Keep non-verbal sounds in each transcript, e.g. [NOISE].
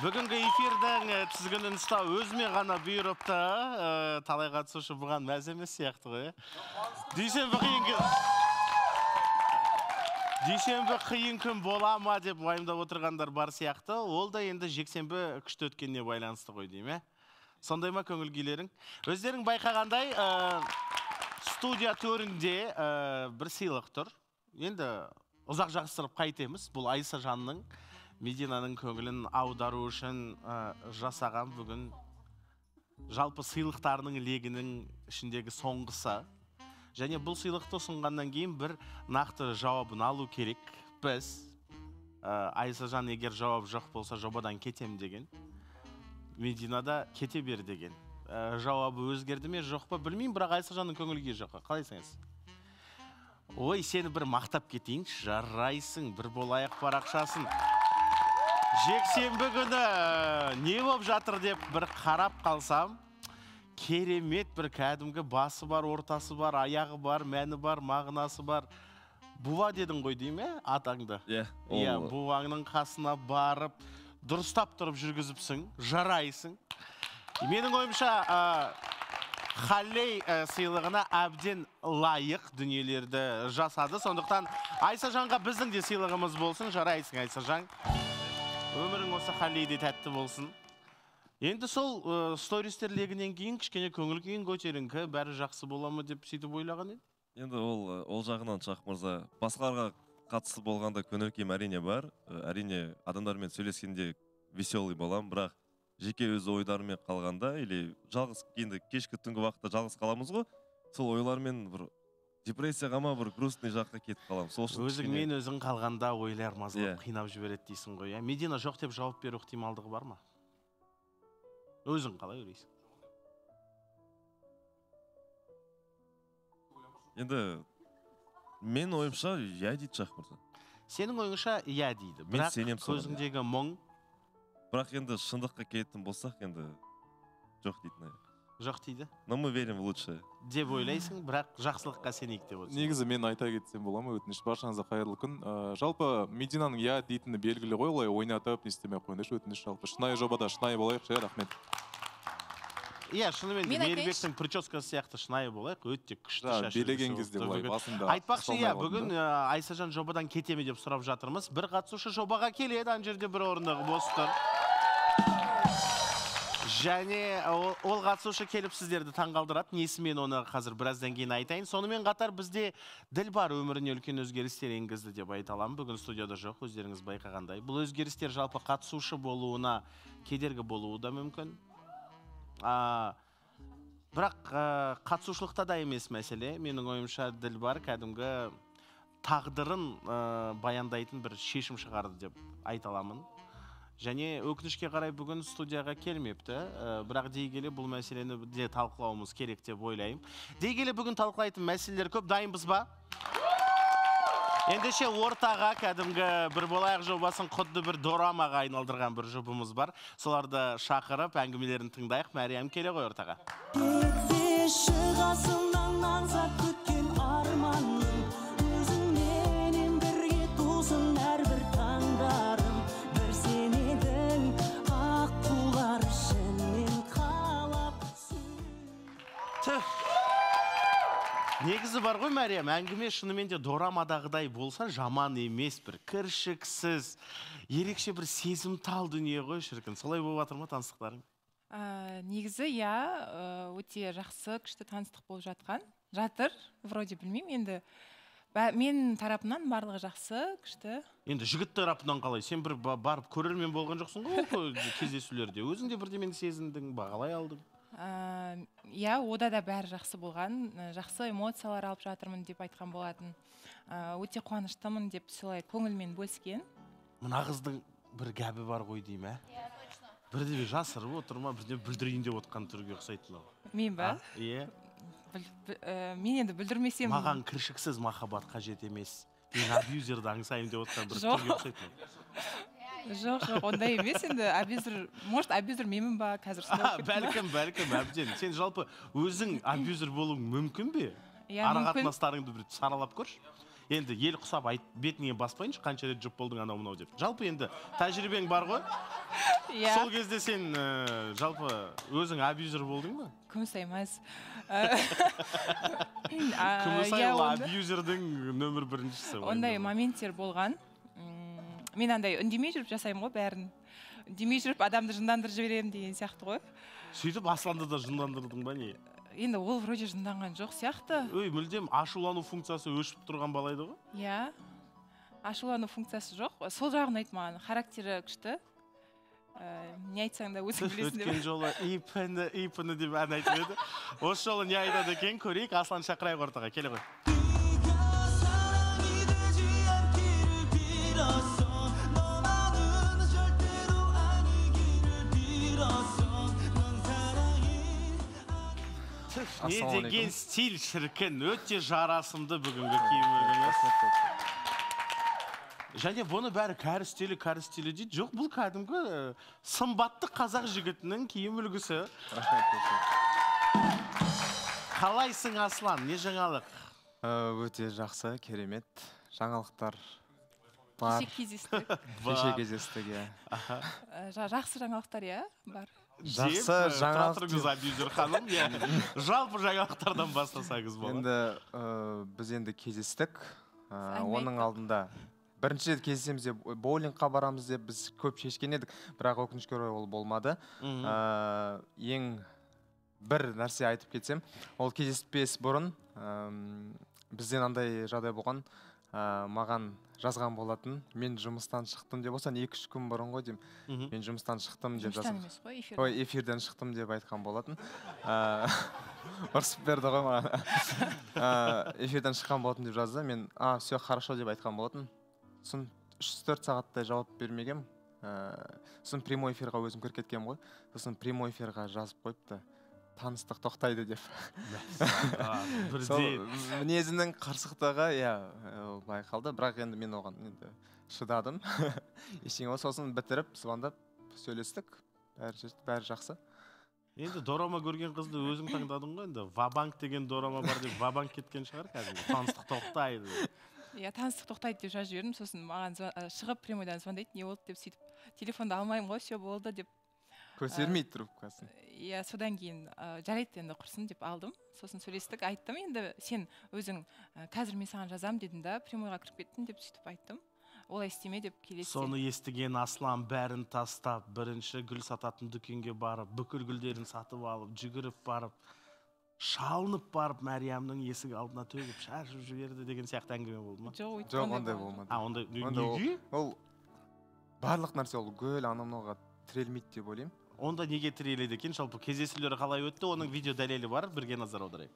бүгінгі эфирдің э, тізгінін ұстау өзіме ғана бұйырыпты. Э, талай қатысушы бұған мәз емес сияқты ғой дүйсенбі қиын күн. Дүйсенбі қиын күн бола ма деп уайымдап отырғандар бар сияқты. Ол да енді жексенбі күшті өткеніне байланысты ғой деймін иә сондай ма көңіл күйлерің? Өздерің байқағандай э, студия төрінде бір сыйлық тұр. Енді ұзақ жақсырып қайтеміз бұл айса жанның. Мединаның көңілін аудару үшін жасаған бүгін жалпы сыйлықтарының легінің ішіндегі соңғысы. Және бұл сыйлықты ұсынғаннан кейін бір нақты жауабын алу керек. Біз ә, айсажан егер жауап жоқ болса жобадан кетем деген. Медина да кете бер деген. Ә, жауабы өзгерді ме жоқ па білмеймін бірақ айсажанның көңіл күйі жоқ. Қалай айтсаңыз. Ой сені бір мақтап кетейінші жарайсың бір болайық парақшасын. Жексенбі күні ә, не болып жатыр деп бір қарап қалсам керемет бір кәдімгі басы бар ортасы бар аяғы бар мәні бар мағынасы бар. Буа дедің ғой дей ме атаңды? Иә иә бубаңның қасына барып дұрыстап тұрып жүргізіпсің жарайсың. Менің ойымша ә, халлей ә, сыйлығына әбден лайық дүниелерді жасады. Сондықтан айсажанға біздің де сыйлығымыз болсын жарайсың айсажан. Өмірің осы халлейде тәтті болсын. Енді сол ә, стористер легінен кейін кішкене көңіл күйің көтеріңкі бәрі жақсы бола ма деп сөйтіп ойлаған едім енді ол ол жағынан шах мырза басқаларға қатысты болғанда көңіл күйім әрине бар. Әрине адамдармен сөйлескенде веселый боламын бірақ жеке өз ойларымен қалғанда или жалғыз енді кешкі түнгі уақытта жалғыз қаламыз ғой сол ойлармен бір депрессияға ма бір грустный жаққа кетіп қаламын сол үшін кішкене- өзіңмен өзің қалғанда ойлар мазалап Иә. қинап жібереді дейсің ғой иә медина жоқ деп жауап беру ықтималдығы бар ма өзің қалай ойлайсың енді менің ойымша иә дейді шах мырза сенің ойыңша иә дейді Мен бірақ сенемін соған, иә. көзіңдегі мұң бірақ енді шындыққа келетін болсақ енді жоқ дейді наверное. Жоқ дейді? Но мы верим в лучшее. Деп ойлайсың бірақ жақсылыққа сенейік деп отырсың негізі мен айта кетсем бола ма өтініш. Баршаңызға қайырлы күн. Ә, жалпы мединаның иә дейтіні белгілі ғой олай ойнатып не істемей ақ қойыңдаршы өтініш жалпы. Шынайы жобада шынайы болайық ше рахмет. Иә шынымен де мейірбектің прическасы сияқты шынайы болайық өте күшті Да, шаш билеген кезде былай басында айтпақшы иә бүгін ә, айсажан жобадан кете ме деп сұрап жатырмыз. Бір қатысушы жобаға келеді ана жерде бір орындығы бос тұр. Және ол, ол қатысушы келіп сіздерді таңғалдырады. Несі мен оны қазір біраздан кейін айтайын. Сонымен қатар бізде діл бар. Өміріне үлкен өзгерістер енгізді деп айта аламын. Бүгін студияда жоқ өздеріңіз байқағандай. Бұл өзгерістер жалпы қатысушы болуына кедергі болуы да мүмкін. А, бірақ ә, қатысушылықта да емес мәселе. Менің ойымша діл бар. Кәдімгі тағдырын баяндайтын бір шешім шығарды деп айта аламын. Және өкінішке қарай бүгін студияға келмепті. Ә, бірақ дей келе бұл мәселені де талқылауымыз керек деп ойлаймын дей келе бүгін талқылайтын мәселелер көп. Дайынбыз ба? Ендеше ортаға кәдімгі бір болайық жобасын құдды бір дорамаға айналдырған бір жұбымыз бар. Соларды шақырып әңгімелерін тыңдайық. Мәриям келе ғой ортаға. Негізі бар ғой мәриям. Әңгіме шынымен де дорамадағыдай болса жаман емес бір кіршіксіз ерекше бір сезімтал дүние ғой шіркін. Солай болып жатыр ма таныстықтарың? Ә, негізі иә ә, өте жақсы күшті таныстық болып жатқан. Жатыр вроде білмеймін енді. Бә- мен тарапымнан барлығы жақсы күшті. Енді жігіт тарапынан қалай? Сен бір ба- барып көрермен болған жоқсың ғой ол [LAUGHS] кездесулерде. Өзің де бірдемені сезіндің бағалай алдың. Иә ода да бәрі жақсы болған. Ә, жақсы эмоциялар алып жатырмын деп айтқан болатын. Ә, өте қуаныштымын деп солай көңілмен бөліскен. Мына қыздың бір гәбі бар ғой дей ма бірдеме жасырып отыр ма? Бірдеме бүлдірейін деп отқан түрге ұқсайды мынау мен ба? Иә. Ә, мен енді бүлдірмесем. Маған кіршіксіз махаббат қажет емес. Мен абьюзерді аңсаймын деп отқан бір Жоқ. түрге ұқсайды. Жоқ жоқ ондай емес енді. Абьюзер может абьюзер менмін ба қазір бәлкім бәлкім әбден. Сен жалпы өзің абьюзер болуың мүмкін бе? Иә ара қатынастарыңды бір саралап көрші. Енді ел құсап айт бетіңе баспайыншы қанша рет жұп болдың анау мынау деп. Жалпы енді тәжірибең бар ғой. Иә. Сол кезде сен ә, жалпы өзің абьюзер болдың ба? Күміс [LAUGHS] [LAUGHS] ол онда- абьюзердің нөмір біріншісі ондай моменттер болған. Мен андай үндемей жүріп жасаймын ғой бәрін. Үндемей жүріп адамды жындандырып жіберемін деген сияқты ғой. Сөйтіп асланды да жындандырдың ба не? Енді ол вроде жынданған жоқ сияқты. Өй мүлдем ашулану функциясы өшіп тұрған бала еді ғой. Иә. Ашулану функциясы жоқ. Сол жағын ұнайды маған. Характері күшті. Ә, не айтсаң да өзің білесің өткен деп жолы ипіні ипіні деп ән айтып еді. Осы жолы не айтады екен? Көрейік аслан шақырайық ортаға. Келе ғой. Не деген стиль шіркін. Өте жарасымды бүгінгі киім үлгіңіз және бұны бәрі кәрі стилі кәрі стилі дейді. Жоқ бұл кәдімгі сымбатты қазақ жігітінің киім үлгісі. Қалайсың аслан? Не жаңалық? Өте жақсы керемет. Жаңалықтар бар. Кеше кездестік. Кеше Бар. кездестік иә. Ә, жа- жақсы жаңалықтар иә бар. Жақсы жаңалық тұрыңыз абьюзер ханым. Иә [LAUGHS] жалпы жаңалықтардан бастасаңыз болады. Енді ә, біз енді кездестік. Ә, әңгіме оның алдында бірінші рет кездесеміз деп боулингқа барамыз деп біз көп шешкен едік. Бірақ өкінішке орай ол болмады. Ә, ең бір нәрсе айтып кетсем ол кездеспес бұрын бізден андай жағдай болған ә, маған жазған болатын. Мен жұмыстан шықтым деп осыдан екі үш күн бұрын ғой деймін мен жұмыстан шықтым деп жазған емес қой эфир ой эфирден шықтым деп айтқан болатын. [LAUGHS] Ұрысып берді ғой маған. Эфирден шыққан болатын деп жазды. Мен а все хорошо деп айтқан болатын. Сосын үш төрт сағаттай жауап бермегем. Ә, сосын прямой эфирға өзім кіріп кеткенмін ғой. Сосын прямой эфирға жазып қойыпты. Таныстық тоқтайды деп. [LAUGHS] Бірден мінезінің қырсықтығы иә ол байқалды. Бірақ енді мен оған енді шыдадым. [LAUGHS] Ештеңе болмады сосын бітіріп звондап сөйлестік. Бәрі бәрі жақсы. Енді дорама көрген қызды өзің таңдадың ғой енді. Вабанк деген дорама бар деп вабанк кеткен шығар кәдімгі таныстық тоқтайды иә таныстық тоқтайды деп жазып жібердім. Сосын маған шығып прямойдан звондайды. Не болды деп сөйтіп. Телефонды алмаймын ғой все болды деп. Көтермейді трубкасын иә содан кейін ә, жарайды енді құрсын деп алдым. Сосын сөйлестік айттым. Енді сен өзің ә, қазір мен саған жазамын дедім да прямойға кіріп кеттім деп сөйтіп айттым. Олай істеме деп келесі соны естіген аслан бәрін тастап бірінші гүл сататын дүкенге барып бүкіл гүлдерін сатып алып жүгіріп барып шалынып барып мәриямның есік алдына төгіп шашып жіберді деген сияқты әңгіме болды ма? Жоқ жоқ ондай болмады. А ондай не- Онда ол- неге? ол барлық нәрсе ол гүл анау мынауға тірелмейді деп ойлаймын. Онда неге тіреледі екен? Жалпы кездесулері қалай өтті? Оның видео дәлелі бар. Бірге назар аударайық.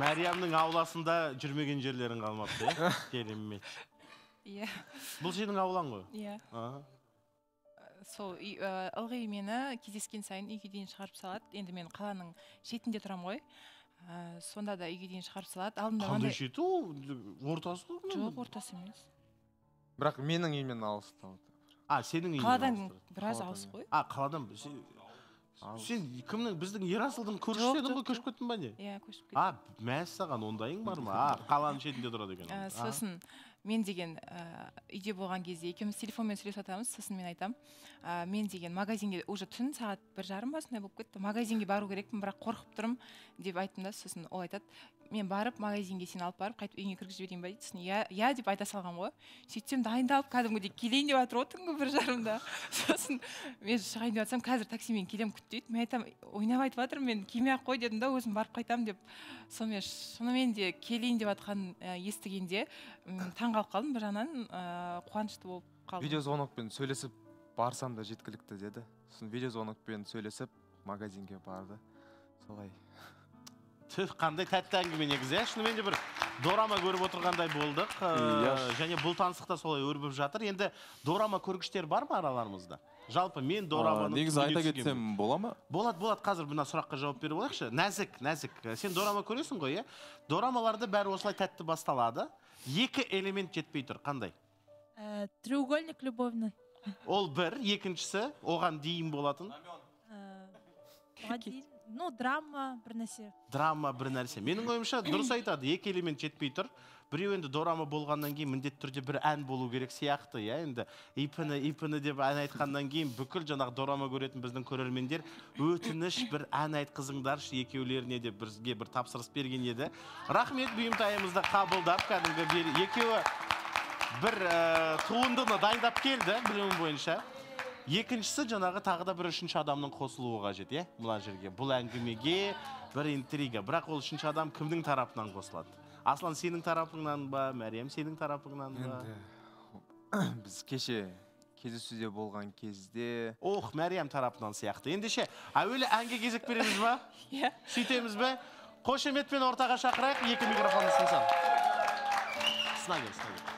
Мәриямның ауласында жүрмеген жерлерің қалмапты иә [LAUGHS] керемет иә. Бұл сенің аулаң ғой? Иә. Сол ә, ылғи мені кездескен сайын үйге дейін шығарып салады. Енді мен қаланың шетінде тұрамын ғой. Ә, сонда да үйге дейін шығарып салады. Алдында қандай шеті ол? Ортасы ғой жоқ ортасы емес. Бірақ менің үйімнен алыстау. А сенің үйің қаладан біраз алыс қой. А қаладан сен, кімнің біздің ерасылдың көршісі едің ғой көшіп кеттің ба не? Иә көшіп кеттім. а мәссаған ондайың бар ма? А қаланың шетінде тұрады екен Ә, сосын мен деген ә, үйде болған кезде екеуміз телефонмен сөйлесіп жатамыз сосын мен айтамын ә, мен деген магазинге уже түн сағат бір жарым ба сондай болып кетті. Магазинге бару керекпін бірақ қорқып тұрмын деп айттым да сосын ол айтады. Мен барып магазинге сені алып барып қайтып үйіңе кіргізіп жіберейін ба дейді сосын иә иә деп айта салғанмын ғой. Сөйтсем дайындалып кәдімгідей келейін деп жатыр ғой түнгі бір жарымда. [LAUGHS] Сосын мен шығайын деп жатсам қазір таксимен келемін күт дейді мен айтамын ойнап айтып жатырмын мен келмей ақ қой дедім да өзім барып қайтамын деп. Сонымен шынымен де келейін деп жатқанын ә, естігенде м, [COUGHS] таңқалып қалдым бір жағынан ә, қуанышты болып қалдым. Видеозвонокпен сөйлесіп барсам да жеткілікті деді. Сосын видеозвонокпен сөйлесіп магазинге барды. Солай. Түф қандай тәтті әңгіме негізі иә? Шынымен де бір дорама көріп отырғандай болдық. Э, және бұл таныстық та солай өрбіп жатыр. Енді дорама көргіштер бар ма араларымызда? Жалпы мен А, дораманы негізі айта кетсем бола ма? Болады болады қазір мына сұраққа жауап беріп алайықшы. Нәзік нәзік. Э, сен дорама көресің ғой иә? Дорамаларды бәрі осылай тәтті басталады. Екі элемент жетпей тұр. Қандай? Э, треугольник любовный. Ол бір. Екіншісі оған дейін болатын. Оған дейін, ну драма бір нәрсе драма бір нәрсе менің ойымша дұрыс айтады. Екі элемент жетпей тұр. Біреу енді дорама болғаннан кейін міндетті түрде бір ән болу керек сияқты иә енді. Ипіні ипіні деп ән айтқаннан кейін бүкіл жаңағы дорама көретін біздің көрермендер өтініш бір ән айтқызыңдаршы екеулеріне деп бізге бір тапсырыс берген еді. Рахмет бұйымтайымызды қабылдап кәдімгі екеуі бір ә, туындыны дайындап келді білуім бойынша. Екіншісі жаңағы тағы да бір үшінші адамның қосылуы қажет иә? Мына жерге. Бұл әңгімеге бір интрига. Бірақ ол үшінші адам кімнің тарапынан қосылады? Аслан сенің тарапыңнан ба мәриям сенің тарапыңнан ба? Енді [COUGHS] біз кеше кездесуде болған кезде ох мәриям тарапынан сияқты. Ендеше әуелі әнге кезек береміз ба? [LAUGHS] Иә. Сөйтеміз бе? Қошеметпен ортаға шақырайық. Екі микрофонды сынса сына кел сына кел.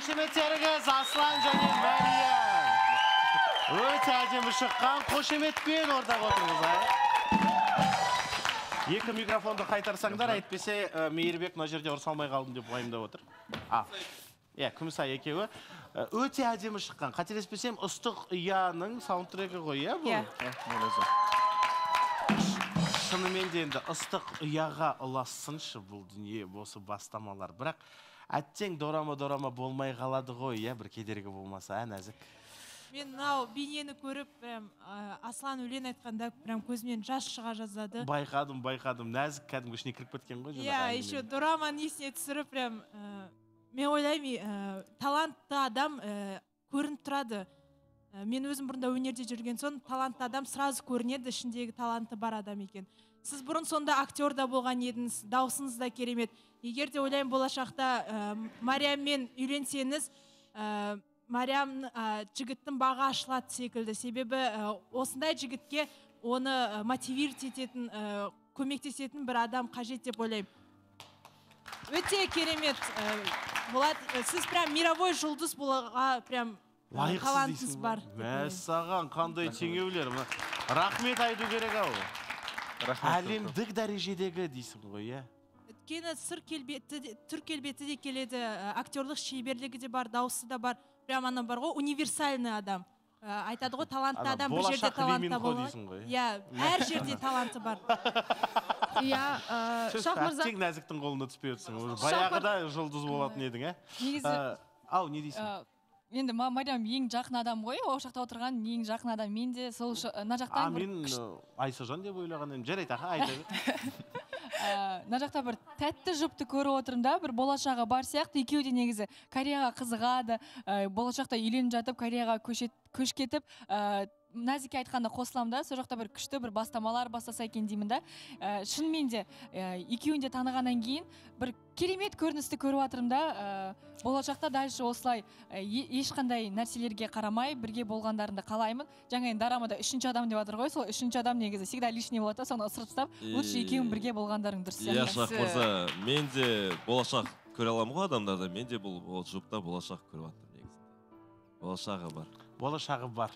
Қошеметтеріңіз аслан және мәриям өте әдемі шыққан қошеметпен ортаға отырыңыздар екі микрофонды қайтарсаңдар әйтпесе ә, мейірбек мына жерде ұрыса алмай қалдым деп уайымдап отыр. А иә күмісай екеуі өте әдемі шыққан қателеспесем ыстық ұяның саундтрекі ғой иә бұл? Иә. Шынымен де енді ыстық ұяға ұлассыншы бұл дүние осы бастамалар. Бірақ әттең дорама дорама болмай қалады ғой иә бір кедергі болмаса ә нәзік? Мен мынау бейнені көріп прям ә, аслан өлең айтқанда прям көзімнен жас шыға жаздады байқадым байқадым. Нәзік кәдімгі ішіне кіріп кеткен ғой иә еще дораманы есіне түсіріп прям ә, мен ойлаймын ә, талантты адам ә, көрініп тұрады. Ә, мен өзім бұрында өнерде жүрген соң талантты адам сразу көрінеді ішіндегі таланты бар адам екен. Сіз бұрын сонда актер да болған едіңіз даусыңыз да керемет. Егер де ойлаймын болашақта ә, мариаммен үйленсеңіз ә, мариам ә, жігіттің бағы ашылады секілді. Себебі ә, осындай жігітке оны ә, мотивировать ететін ә, көмектесетін бір адам қажет деп ойлаймын. Өте керемет болады сіз прям мировой жұлдыз болуға прям лайықсыз бар. Мәссаған қандай теңеулер рахмет айту керек ау. Әлемдік дәрежедегі дейсің ғой иә? Өйткені сыр келбеті де түр келбеті де келеді ә, актерлық шеберлігі де бар дауысы да бар прям ана бар ғой универсальный адам. Ә, айтады ғой талантты адам бір жерде талантты дейсің ғой иә? Әр жерде таланты бар. [LAUGHS] Иә ә, шах мырза нәзіктің қолына түспей отырсың баяғыда жұлдыз болатын едің иә негізі Ә, ау не дейсің? Енді ма- мариам ең жақын адам ғой ол жақта отырған ең жақын адам. Мен де сол мына жақтан мен айсажан деп ойлаған едім. Жарайды аха айта бер. [LAUGHS] Ә, мына жақта бір тәтті жұпты көріп отырмын да бір болашағы бар сияқты. Екеуі де негізі кореяға қызығады болашақта үйленіп жатып кореяға көшет, көш кетіп нәзікке айтқанда қосыламын да сол жақта бір күшті бір бастамалар бастаса екен деймін да. Ә, шынымен де ә, екеуін де танығаннан кейін бір керемет көріністі көріп жатырмын да. Ә, болашақта дальше осылай ә, ешқандай нәрселерге қарамай бірге болғандарыңды қалаймын. Жаңа енді дорамада үшінші адам деп жатыр ғой сол үшінші адам негізі всегда лишний болады да соны ысырып тастап лучше екеуің бірге болғандарың дұрыс иә сияқты шах мырза мен де болашақ көре аламын ғой адамдарда мен де бұл жұпта болашақ көріп жатырмын негізінде. Болашағы бар. Болашағы бар.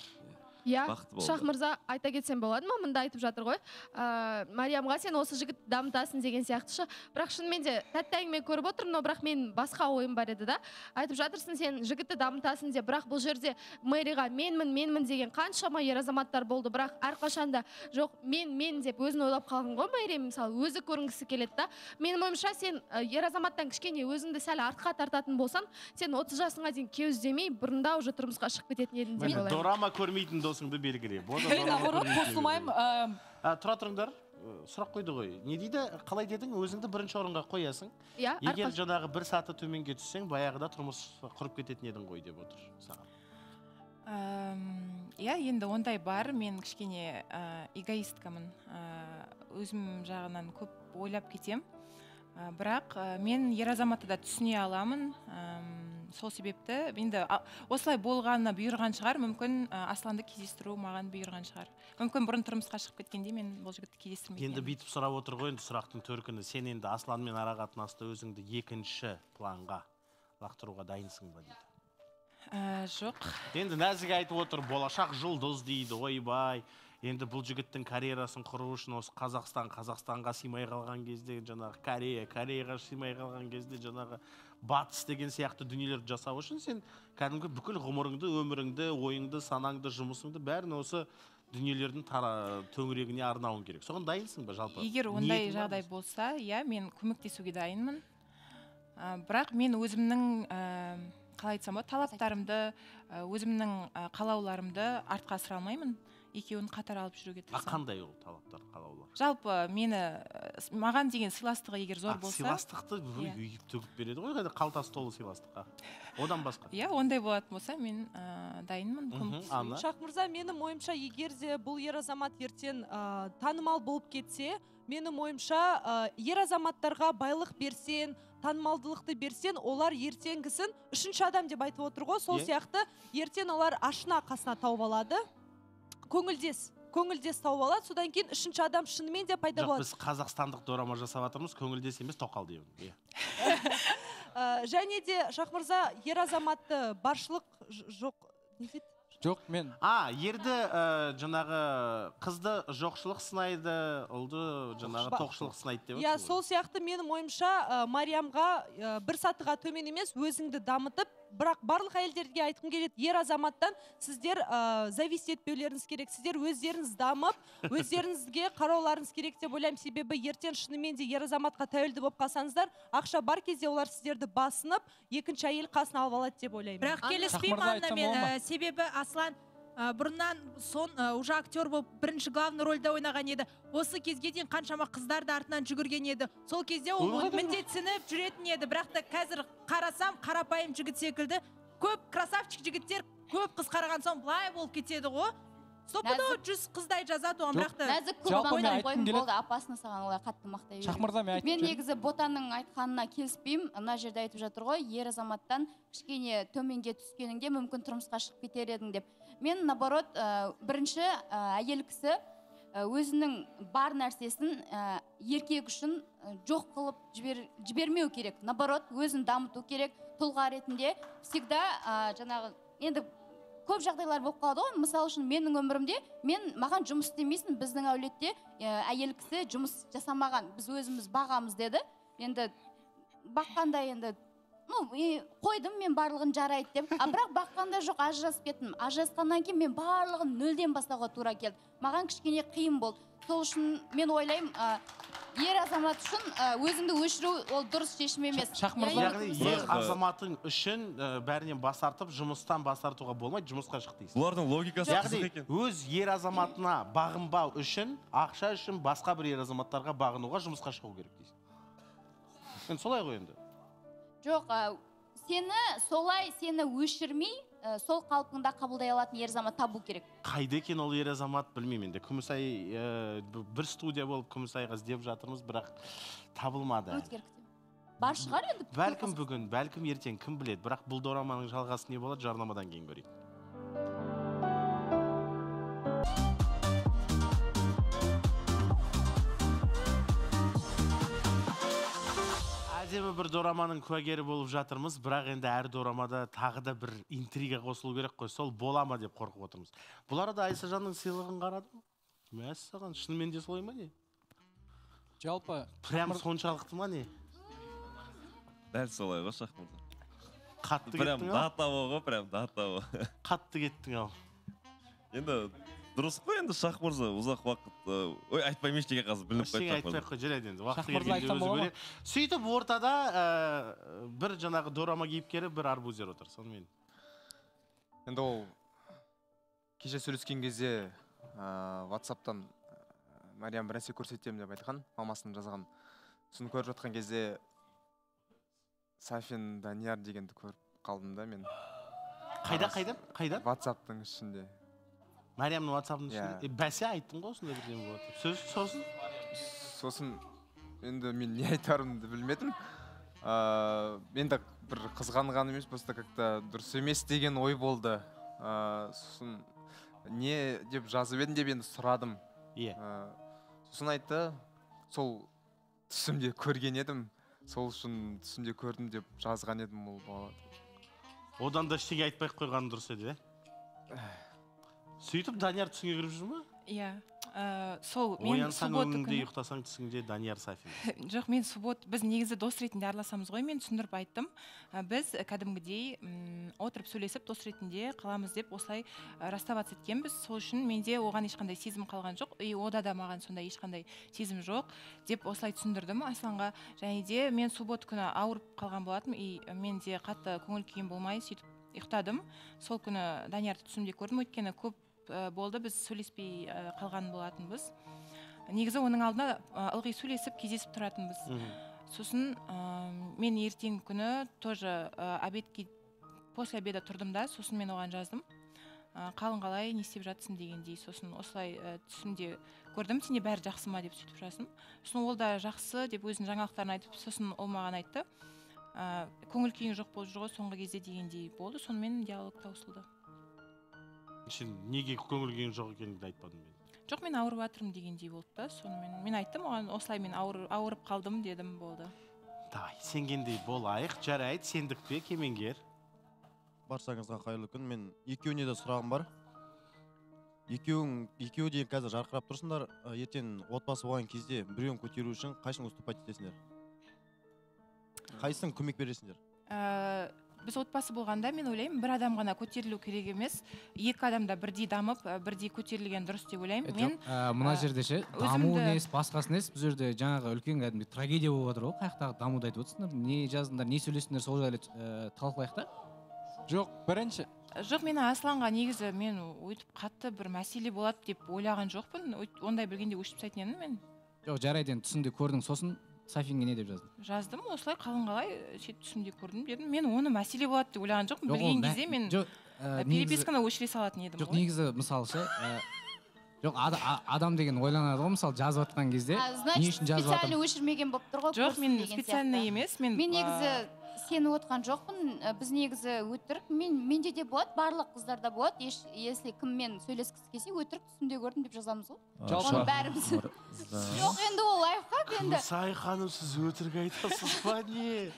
Иә шах мырза айта кетсем болады ма? Мында айтып жатыр ғой. Ә, мариямға сен осы жігітті дамытасың деген сияқты шы бірақ шынымен де тәтті әңгіме көріп отырмын но бірақ мен басқа ойым бар еді да. Айтып жатырсың сен жігітті дамытасың деп бірақ бұл жерде мэриға менмін менмін деген қаншама ер азаматтар болды. Бірақ әрқашанда жоқ мен мен деп өзін ойлап қалған ғой мэри мысалы өзі көрінгісі келеді да. Менің ойымша сен ер азаматтан кішкене өзіңді сәл артқа тартатын болсаң сен отыз жасыңа дейін күйеу іздемей бұрында уже тұрмысқа шығып кететін едің деп ойлаймын дорама көрмейтін досыңды белгіле. Наоборот қосылмаймын. тұра тұрыңдар сұрақ қойды ғой. Не дейді? Қалай дедің? Өзіңді бірінші орынға қоясың. Иә егер жаңағы бір саты төменге түссең баяғыда тұрмыс құрып кететін едің ғой деп отыр саған. Иә енді ондай бар. Мен кішкене эгоисткамын. Өзім жағынан көп ойлап кетем. Бірақ мен ер азаматты да түсіне аламын. Ам, сол себепті енді а- осылай болғанына бұйырған шығар. Мүмкін ә, асланды кездестіру маған бұйырған шығар. Мүмкін бұрын тұрмысқа шығып кеткенде мен бұл жігітті кездестірмеген енді бүйтіп сұрап отыр ғой енді сұрақтың төркіні. Сен енді асланмен ара қатынасты өзіңді екінші планға лақтыруға дайынсың ба дейді? Ә, жоқ. Енді нәзік айтып отыр болашақ жұлдыз дейді ойбай. Енді бұл жігіттің карьерасын құру үшін осы қазақстан қазақстанға сыймай қалған кезде жаңағы корея кореяға сыймай қалған кезде жаңағы батыс деген сияқты дүниелерді жасау үшін сен кәдімгі бүкіл ғұмырыңды өміріңді ойыңды санаңды жұмысыңды бәрін осы дүниелердің тара төңірегіне арнауың керек. Соған дайынсың ба жалпы? Егер ондай жағдай болса? иә мен көмектесуге дайынмын. Ә, бірақ мен өзімнің ә, қалай айтсам болады талаптарымды өзімнің қалауларымды артқа асыра алмаймын. Екеуін қатар алып жүруге а тырысамын. қандай ол талаптар қалаулар? Жалпы мені маған деген сыйластығы егер зор А, болса сыйластықты Иә. үйіп төгіп береді ғой кәдімгі қалтасы толы сыйластыққа? Одан басқа. Иә ондай болатын болса мен ә, дайынмын шах мырза менің ойымша егер де бұл ер азамат ертең ә, танымал болып кетсе менің ойымша ә, ер азаматтарға байлық берсең танымалдылықты берсең олар ертеңгісін үшінші адам деп айтып отыр ғой сол Иә. сияқты. Ертең олар ашына қасына тауып алады. Көңілдес көңілдес тауып алады. Содан кейін үшінші адам шынымен де пайда болады. біз қазақстандық дорама жасап жатырмыз көңілдес емес тоқал деймін иә. [LAUGHS] Ә, және де шах мырза ер азаматты баршылық жоқ не дейді? Жоқ мен а ерді ә, жаңағы қызды жоқшылық сынайды ұлды жаңағы тоқшылық сынайды деп иә сол сияқты менің ойымша ә, мариямға ә, бір сатыға төмен емес өзіңді дамытып бірақ барлық әйелдерге айтқым келеді ер азаматтан сіздер ә, зависеть етпеулеріңіз керек сіздер өздеріңіз дамып өздеріңізге қарауларыңыз керек деп ойлаймын. Себебі ертең шынымен де ер азаматқа тәуелді болып қалсаңыздар ақша бар кезде олар сіздерді басынып екінші әйел қасына алып алады деп ойлаймын. Бірақ келіспеймін ә, себебі аслан ә, бұрыннан сон ә, уже актер болып бірінші главный рольда ойнаған еді. Осы кезге дейін қаншама қыздарды артынан жүгірген еді. Сол кезде ол міндетсініп жүретін еді. Бірақ та қазір қарасам қарапайым жігіт секілді. Көп красавчик жігіттер көп қыз қараған соң былай болып кетеді ғой. Стопудово жүз қыздай жазады оған бірақ та нәзік көп қойдым болды. Апасына саған олай қатты мақтай. Шахмарда мен айтып мен негізі ботаның айтқанына келіспеймін. Мына жерде айтып жатыр ғой ер азаматтан кішкене төменге түскеніңде мүмкін тұрмысқа шығып кетер едің деп. Мен наоборот ә, бірінші ә, әйел кісі ә, өзінің бар нәрсесін ә, еркек үшін жоқ қылып жібер, жібермеу керек. Наоборот өзін дамыту керек тұлға ретінде. Всегда ә, жаңағы енді көп жағдайлар болып қалады ғой. Мысалы үшін менің өмірімде мен маған жұмыс істемейсің біздің әулетте ә, әйел кісі жұмыс жасамаған. Біз өзіміз бағамыз деді. Енді баққанда енді ну и қойдым мен барлығын жарайды деп. А бірақ баққанда жоқ ажырасып кеттім. Ажырасқаннан кейін мен барлығын нөлден бастауға тура келді. Маған кішкене қиын болды. Сол үшін мен ойлаймын ә, ер азамат үшін ә, өзіңді өшіру ол дұрыс шешім емес. Яғни ер азаматың үшін ә, бәрінен бас тартып жұмыстан бас тартуға болмайды жұмысқа шық дейсің бұлардың логикасы яғни екен. өз ер азаматына бағынбау үшін ақша үшін басқа бір ер азаматтарға бағынуға жұмысқа шығу керек дейсің енді солай ғой енді. Жоқ ә, сені солай сені өшірмей ә, сол қалпыңда қабылдай алатын ер азамат табу керек. Қайда екен ол ер азамат білмеймін енді. Күмісай ә, бір студия болып күмісайға іздеп жатырмыз бірақ табылмады. Бар шығар енді. Бәлкім бүгін бәлкім ертең кім біледі. Бірақ бұл дораманың жалғасы не болады жарнамадан кейін көрейік. Әдемі бір дораманың куәгері болып жатырмыз бірақ енді әр дорамада тағы да бір интрига қосылу керек қой. Сол бола ма деп қорқып отырмыз. Бұл арада айсажанның сыйлығын қарадым мәссаған шынымен де солай ма не? Жалпы прям соншалықты ма не? Дәл солай ғой шахмарда қатты прям кеттің ау датаво ғой прям датаво қатты кеттің ау енді дұрыс. Қой енді шах мырза ұзақ уақыт ы, ой айтпаймын ештеңе қазір білініп ештеңе қойды айтпай ақ қой жарайды енді уақыты келгенде өзі сөйтіп ортада ә, бір жаңағы дорама кейіпкері бір арбузер отыр сонымен. Енді ол кеше сөйлескен кезде ә, ватсаптан мариям бір нәрсе көрсетемін деп айтқан мамасының жазған соны көріп жатқан кезде сафин данияр дегенді көріп қалдым да мен. Қайда қайда? Қайда? Ватсаптың ішінде. Мариямның ватсабының Иә. ішінде бәсе айттым ғой осындай бірдеме болады деп сөз сосын сосын енді мен не айтарымды білмедім ыыы енді бір қызғанған емес просто как то дұрыс емес деген ой болды ыыы сосын не деп жазып едім деп енді сұрадым иә сосын айтты сол түсімде көрген едім сол үшін түсімде көрдім деп жазған едім ол бала одан да ештеңе айтпай ақ қойғаны дұрыс еді иә сөйтіп данияр түсіңе кіріп жүр ма? Иә. Ә, сол мен суббота өңіңде күні ұйықтасаң түсіңде данияр сафин. [LAUGHS] Жоқ мен суббот біз негізі дос ретінде араласамыз ғой мен түсіндіріп айттым. Ә, біз кәдімгідей м, отырып сөйлесіп дос ретінде қаламыз деп осылай ә, расставаться еткенбіз. Сол үшін менде оған ешқандай сезім қалған жоқ. И ода да маған сондай ешқандай сезім жоқ деп осылай түсіндірдім асланға. Және де мен суббот күні ауырып қалған болатынмын. И менде қатты көңіл күйім болмай сөйтіп ұйықтадым. Сол күні даниярды түсімде көрдім. Өйткені көп болды. Біз сөйлеспей ә, қалған болатынбыз. Негізі оның алдында ә, ылғи сөйлесіп кездесіп тұратынбыз. Сосын ә, мен ертеңгі күні тоже ә, обедке после обеда тұрдым да сосын мен оған жаздым. Ә, қалың қалай не істеп жатсың дегендей. Сосын осылай ә, түсімде көрдім. Сенде бәрі жақсы ма? деп сөйтіп жаздым. Сосын ол да жақсы деп өзінің жаңалықтарын айтып сосын ол маған айтты. Ә, көңіл күйің жоқ болып жүр ғой соңғы кезде дегендей болды. Сонымен диалог таусылды неге көңіл күйің жоқ екенін айтпадың мен. Жоқ мен ауырып жатырмын дегендей болды да сонымен мен айттым оған осылай мен ауыр, ауырып қалдым дедім болды. Давай сенгендей болайық жарайды сендік пе кемеңгер? Баршаңызға қайырлы күн мен екеуіне де сұрағым бар. Екеуің екеуі де қазір жарқырап тұрсыңдар. Ертең отбасы болған кезде біреуін көтеру үшін қайсың уступать етесіңдер? Қайсың көмек бересіңдер? Ә, біз отбасы болғанда мен ойлаймын бір адам ғана көтерілу керек емес. Екі адам да бірдей дамып бірдей көтерілген дұрыс деп ойлаймын. Мен ә, мына жерде ше даму несі басқасы несі? Бұл жерде жаңағы үлкен кәдімгі трагедия болып жатыр ғой қай жақтағы дамуды айтып отырсыңдар. Не жаздыңдар не сөйлестіңдер сол жайлы ә, талқылайық та. Жоқ бірінші. Жоқ мен асланға негізі мен өйтіп қатты бір мәселе болады деп ойлаған жоқпын. Ондай білгенде өшіп тастайтын едім мен. Жоқ жарайды енді түсіңде көрдің сосын. Сафинге не деп жаздың жаздым осылай қалың қалай ше түсімде көрдім. Дедім мен оны мәселе болады деп ойлаған жоқпын. Білген кезде мен жоқ, ә, негізі- переписканы өшіре салатын едім жоқ негізі мысалы ше жоқ адам деген ойланады ғой мысалы жазып жатқан кезде не үшін жазып специально өшірмеген болып тұр ғой Жоқ, мен специально емес, мен, мен негізі сеніп отқан жоқпын. Біз негізі өтірік мен менде де болады барлық қыздарда болады. Еш, если кіммен сөйлескісі келсе өтірік түсімде көрдім деп жазамыз ғой. Оны бәріміз. [LAUGHS] жоқ енді ол лайфхак енді. күмісай ханым сіз өтірік айтасыз ба не?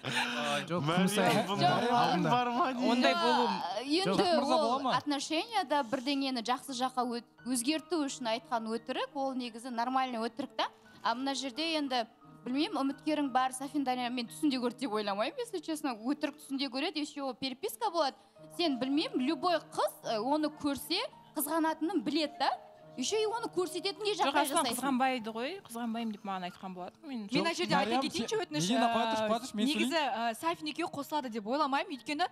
Бар ма не? Ондай болу енді ол отношенияда бірдеңені жақсы жаққа өзгерту үшін айтқан өтірік. Ол негізі нормальный өтірік та. А мына жерде енді білмеймін үміткерің бар сафиндария мен түсінде көрді деп ойламаймын если честно. Өтірік түсінде көреді еще переписка болады. Сен білмеймін любой қыз э, оны көрсе қызғанатынын біледі да. Еще и оны көрсететін не жоқ жағдай жасайсың қызғанбайды ғой қызғанбаймын деп маған айтқан болатын. Мен мен мына жерде айта кетейінші өтініш негізі ә, сафин екеуі қосылады деп ойламаймын. Өйткені ә,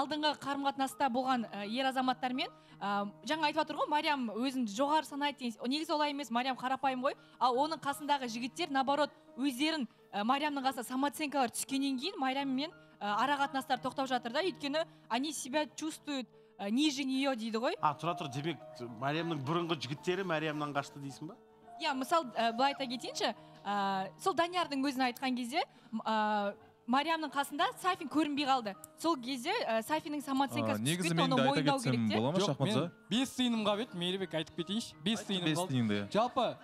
алдыңғы қарым қатынаста болған ә, ер азаматтармен жаңа айтып жатыр ғой мариям өзін жоғары санайды деген негізі олай емес мариям қарапайым ғой. Ал оның қасындағы жігіттер наоборот өздерін мариямның қасына самооценкалары түскеннен кейін марияммен ара қатынастары тоқтап жатыр да. Өйткені они себя чувствуют ниже нее дейді ғой а тұра тұр демек мәриямның бұрынғы жігіттері мәриямнан қашты дейсің ба? Иә мысалы ә, былай айта кетейінші ә, сол даниярдың өзін айтқан кезде ә, мариямның қасында сафин көрінбей қалды. Сол кезде ә, сафиннің самооценкасы түсіп кетті оны мойындау керек те. бола ма жоқ шахмат мен бес тиыным қалып еді мейірбек айтып кетейінші. Бес тиыным бес тиынды, иә. жалпы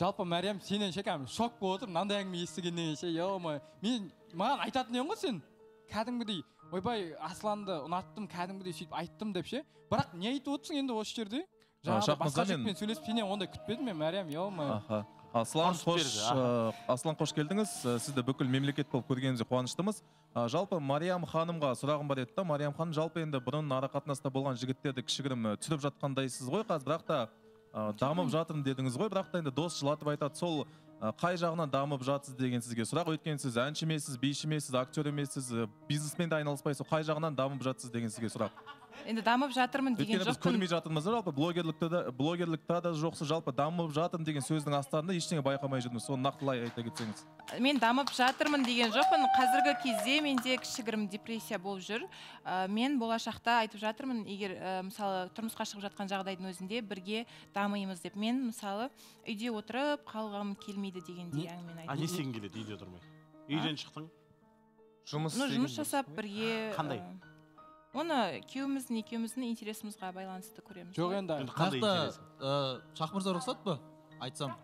жалпы мәриям сенен ше кәдімгі шок болып отырмын мынандай әңгіме естігеннен кейін ше е мен маған айтатын едің ғой сен кәдімгідей. Ойбай асланды ұнаттым кәдімгідей сөйтіп айттым деп ше? Бірақ не айтып отырсың енді осы жерде? Жаңағы басқа жігітпен сөйлесіп сенен ондай күтпедім мен мәриям е аха. Аслан қош ы, аслан қош келдіңіз. Ы, сізді бүкіл мемлекет болып көргенімізге қуаныштымыз. Ы, жалпы мариям ханымға сұрағым бар еді да мариям ханым жалпы енді бұрын ара қатынаста болған жігіттерді кішігірім түсіріп жатқандайсыз ғой қазір. Бірақ та ы, дамып жатырмын дедіңіз ғой бірақ та енді дос жылатып айтады сол ы, қай жағынан дамып жатсыз деген сізге сұрақ. Өйткені сіз әнші емессіз биші емессіз актер емессіз ы, бизнеспен де айналыспайсыз қай жағынан дамып жатсыз деген сізге сұрақ. Енді дамып жатырмын деген өйткені біз жоқпын. көрмей жатырмыз да жалпы? Блогерлікте да блогерлікте да жоқсыз жалпы. Дамып жатырмын деген сөздің астарында ештеңе байқамай жүрміз. Соны нақтылай айта кетсеңіз. Мен дамып жатырмын деген жоқпын. Қазіргі кезде менде кішігірім депрессия болып жүр. Ә, мен болашақта айтып жатырмын егер ә, мысалы тұрмысқа шығып жатқан жағдайдың өзінде бірге дамимыз деп. Мен мысалы үйде отырып қалғым келмейді дегендей әңгімені а не айтып істегің келеді үйде отырмай үйден шықтың? Жұмыс ну жұмыс жасап бірге Қандай? Оны күйеуіміздің екеуміздің интересімізға байланысты көреміз жоқ енді нақты интерес? ә, шах мырза рұқсат па? Айтсам.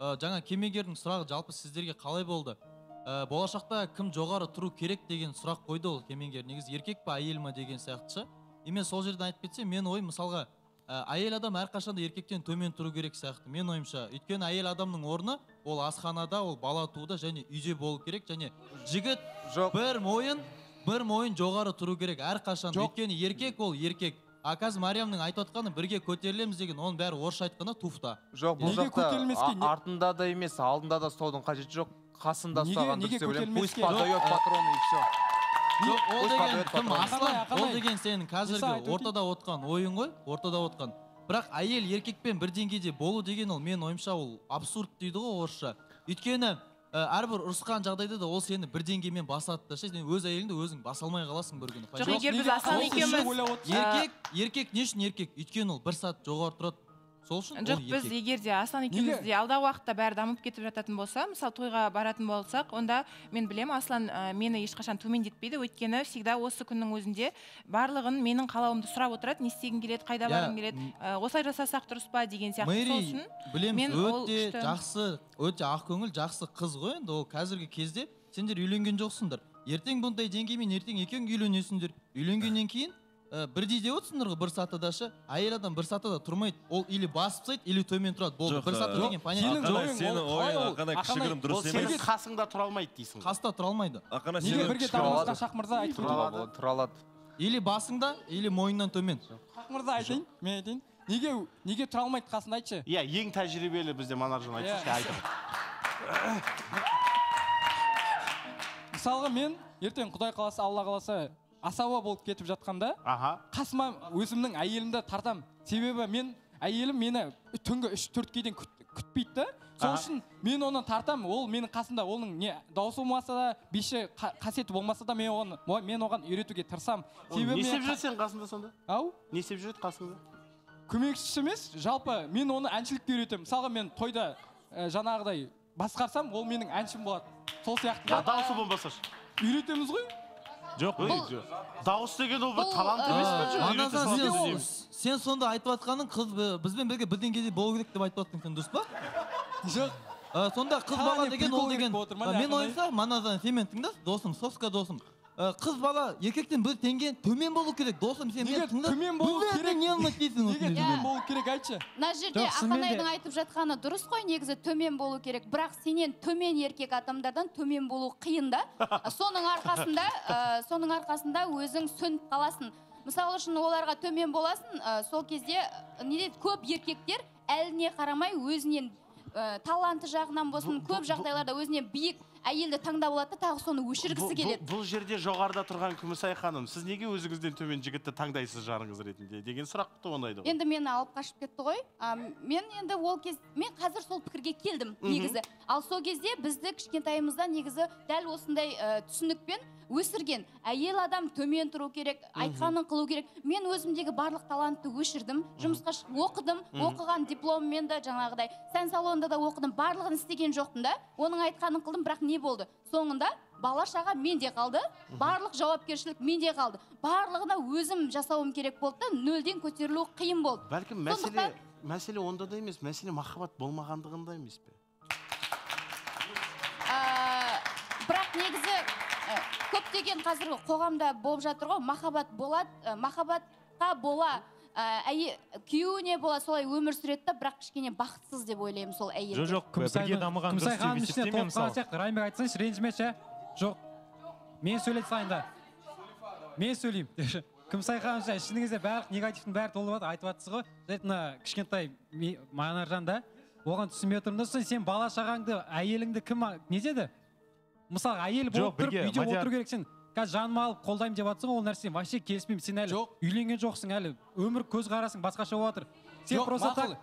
Ә, жаңа кемеңгердің сұрағы жалпы сіздерге қалай болды? Ә, болашақта кім жоғары тұру керек деген сұрақ қойды ол кемеңгер. Негізі еркек па әйел ма деген сияқты ше и мен сол жерден айтып кетсем мен ойым мысалға ә, әйел адам әрқашанда еркектен төмен тұру керек сияқты мен ойымша. Өйткені әйел адамның орны ол асханада ол бала тууда және үйде болу керек және жігіт жоқ. бір мойын бір мойын жоғары тұру керек. Әрқашан. Жоқ. өйткені еркек ол еркек. А қазір мариямның айтып отқаны бірге көтерілеміз деген оның бәрі орысша айтқанда туфта. Жоқ бұл жақта артында да емес алдында да ұстаудың қажеті жоқ. Қасында ұстаған неге дұрыс деп ойлаймын. пусть подает Жоқ, патрон и все жоқ ол деген кім аслан ол деген сенің қазіргі ортада отқан ойың ғой ортада отқан. Бірақ әйел еркекпен бір деңгейде болу деген ол менің ойымша ол абсурд дейді ғой орысша. Өйткені ә, әрбір ұрысқан жағдайда да ол сені бір деңгеймен басады да ше сен өз әйеліңді өзің баса алмай қаласың бір күні. Жоқ егер біз екеуміз. Еркек еркек не үшін еркек? Өйткені ол бір сәт жоғары тұрады. Сол үшін жоқ біз егер де аслан екеуміз де алдағы уақытта бәрі дамып кетіп жататын болса мысалы тойға баратын болсақ онда мен білемін аслан ә, мені ешқашан төмендетпейді. Өйткені всегда осы күннің өзінде барлығын менің қалауымды сұрап отырады. Не істегің келеді қайда барғың келеді ә, осылай жасасақ дұрыс па деген сияқты. Сол мэри үшін білеміз мен ол өте жақсы өте ақкөңіл жақсы қыз ғой. Енді ол қазіргі кезде сендер үйленген жоқсыңдар. Ертең бұндай деңгеймен ертең екеуің үйленесіңдер. Үйленгеннен кейін ә, бірдей деп отырсыңдар ғой бір сатыда шы әйел адам бір сатыда тұрмайды. Ол или басып тастайды или төмен тұрады. Болды бір саты деген жоқ, понятие сенің ойың, кішігірім дұрыс сенің емес. қасыңда тұра алмайды дейсің қаста тұра алмайды. Ақана Неге бірге кішігірім- дамымасқа шах мырза айтып тұра алады тұра алады или басыңда или мойныңнан төмен. Мырза айтайын мен айтайын. Неге неге тұра алмайды қасында айтшы. Иә ең тәжірибелі бізде манаржан айтсыншы Иә. айтып. Мысалға мен ертең құдай қаласа алла қаласа асаба болып кетіп жатқанда аха. қасыма өзімнің әйелімді тартам. Себебі мен әйелім мені түнгі үш төртке дейін күт- күтпейді да. Сол үшін мен оны тартам. Ол менің қасымда оның не дауысы болмаса да биші қа- қасиеті болмаса да мен мо- мен оған үйретуге тырысамын не мен істеп жүреді сенің қасыңда сонда? Ау? Не істеп жүреді қасыңда? Көмекшісі емес жалпы мен оны әншілікке үйретемін. Мысалға мен тойда ә, жаңағыдай басқарсам ол менің әншім болады сол сияқты. Дауысы болмаса ше? үйретеміз ғой. Жоқ дауыс деген ол бір талант емес пе сен, сен сонда айтып жатқаның қыз бі- бізбен бірге бірдеңкеде болу керек деп айтып жатқансың дұрыс па? Жоқ. Сонда қыз бала деген ол деген мен ойымша маназан сен мені тыңдашы досым соска досым. Ә, қыз бала еркектен бір теңге төмен болу керек. Досым сен мені тыңда. төмен болу Бұл керек? не дейсің неге төмен болу керек айтшы. Мына жерде ақанайдың айтып жатқаны дұрыс қой негізі төмен болу керек. Бірақ сенен төмен еркек адамдардан төмен болу қиын да. [LAUGHS] Соның арқасында ә, соның арқасында өзің сөніп қаласың. Мысалы үшін оларға төмен боласың ә, сол кезде не дейді көп еркектер әліне қарамай өзінен ә, таланты жағынан болсын көп жағдайларда өзінен биік әйелді таңдап алады да тағы соны өшіргісі келеді. бұл, бұл жерде жоғарыда тұрған күмісай ханым сіз неге өзіңізден төмен жігітті таңдайсыз жарыңыз ретінде деген сұрақ туындайды ғой. Енді мені алып қашып кетті ғой. А, мен енді ол кез мен қазір сол пікірге келдім негізі. Ал сол кезде бізді кішкентайымыздан негізі дәл осындай ә, түсінікпен өсірген әйел адам төмен тұру керек айтқанын қылу керек. Мен өзімдегі барлық талантты өшірдім жұмысқа оқыдым оқыған дипломмен де жаңағыдай. Сән салонында да оқыдым барлығын істеген жоқпын да оның айтқанын қылдым бірақ не болды? Соңында бала шаға менде қалды барлық жауапкершілік менде қалды. Барлығына өзім жасауым керек болды да нөлден көтерілу қиын болды. Бәлкім мәселе мәселе онда да емес мәселе махаббат болмағандығында емес пе? Ә, бірақ негізі көптеген қазіргі қоғамда болып жатыр ғой. Махаббат болады ә, махаббатқа бола ә, әйе күйеуіне бола солай өмір сүреді да бірақ кішкене бақытсыз деп ойлаймын сол әйел жоқ жоқ бірге дамыған ішіне есептеймін толып қалған сияқты. Райымбек айтсаңшы ренжімеші жоқ. Мен сөйлете салайын да. Мен сөйлеймін. [LAUGHS] Күмісай ханым ше? Ішіңізде барлық негативтің бәрі толып жатыр айтып жатсыз ғой. Жарайды мына кішкентай манаржан да. Оған түсінбей отырмын да сосын сен бала шағаңды әйеліңді кім не етеді мысалы әйел Жоқ, болып тұрып үйде Мадияр. отыру керек сен қазір жаныма алып қолдаймын деп жатсың ғой ол нәрсе вообще келіспеймін сен әлі үйленген жоқсың әлі. Өмір көзқарасың басқаша болып жатыр. Сен Жоқ, просто так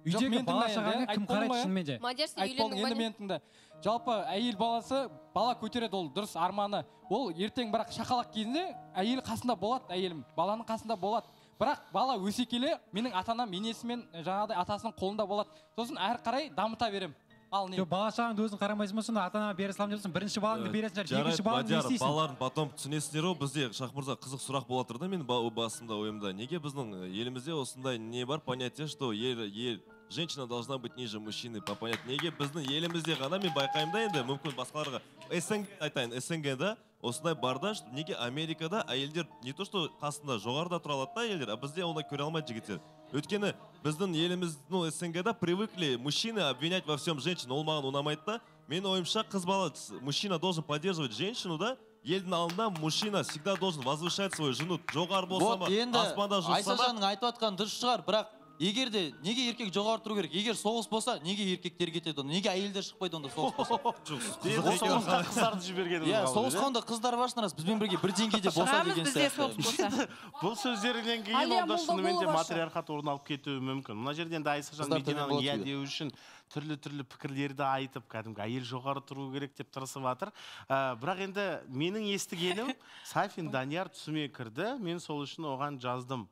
Жоқ, үйдегі мен бала шағаңа кім қарайды шынымен де. Болдың, енді мені тыңда. Жалпы әйел баласы бала көтереді ол дұрыс арманы. Ол ертең бірақ шақалақ кезінде әйел қасында болады әйелім. Баланың қасында болады. Бірақ бала өсе келе менің ата анам енесімен жаңағыдай атасының қолында болады. Сосын әрі қарай дамыта беремін. Ал не жоқ бала шағаңды өзің қарамайсың ба сонда ата анаңа бере саламын деп бірінші балаңды бересің шығар екінші балаңды не мадияр істейсің? балаларын потом түсінесіңдер ғой бізде шах мырза қызық сұрақ болып жатыр да менің ба- басымда ойымда. Неге біздің елімізде осындай не бар? Понятие что ер ер женщина должна быть ниже мужчины по понятию. Неге біздің елімізде ғана мен байқаймын да енді мүмкін басқаларға. Снг айтайын снг да? Осындай бар да что неге америкада әйелдер не то что қасында жоғарыда тұра алады да әйелдер а бізде ондай көре алмайды жігіттер. Өйткені біздің еліміз ну снг да привыкли мужчины обвинять во всем женщин ол маған ұнамайды да. Менің ойымша қыз бала мужчина должен поддерживать женщину да. Елдің алдында мужчина всегда должен возвышать свою жену. Жоғары болса ма аспанда жүрсе ма? Айтып жатқаны дұрыс шығар бірақ егер де неге еркек жоғары тұру керек? егер соғыс болса неге еркектер кетеді онда? неге әйелдер шықпайды онда соғыс [LAUGHS] болса? Қыздарды жібергеніміз иә соғысқа иә? онда қыздар барсын рас бізбен бірге бір деңгейде болса деген сияқты. бұл сөздерінен кейін онда шынымен де матриархат орын алып кетуі мүмкін. Мына жерде енді айсажан мединаның иә деуі үшін түрлі түрлі пікірлерді айтып кәдімгі әйел жоғары тұру керек деп тырысып жатыр Ә, бірақ енді менің естігенім [LAUGHS] сафин данияр түсіме кірді. Мен сол үшін оған жаздым.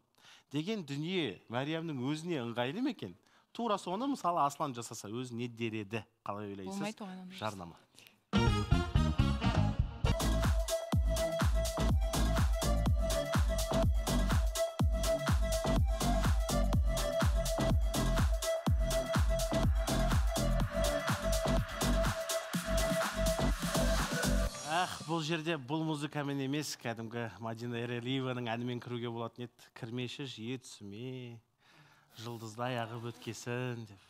Деген дүние мәриямның өзіне ыңғайлы ма екен? Тура соны мысалы аслан жасаса өзі не дер еді? қалай ойлайсыз? Жарнама. Бұл жерде бұл музыкамен емес кәдімгі мадина ералиеваның әнімен кіруге болатын еді. Кірмеші жиі түсіме жұлдыздай ағып өткесін деп.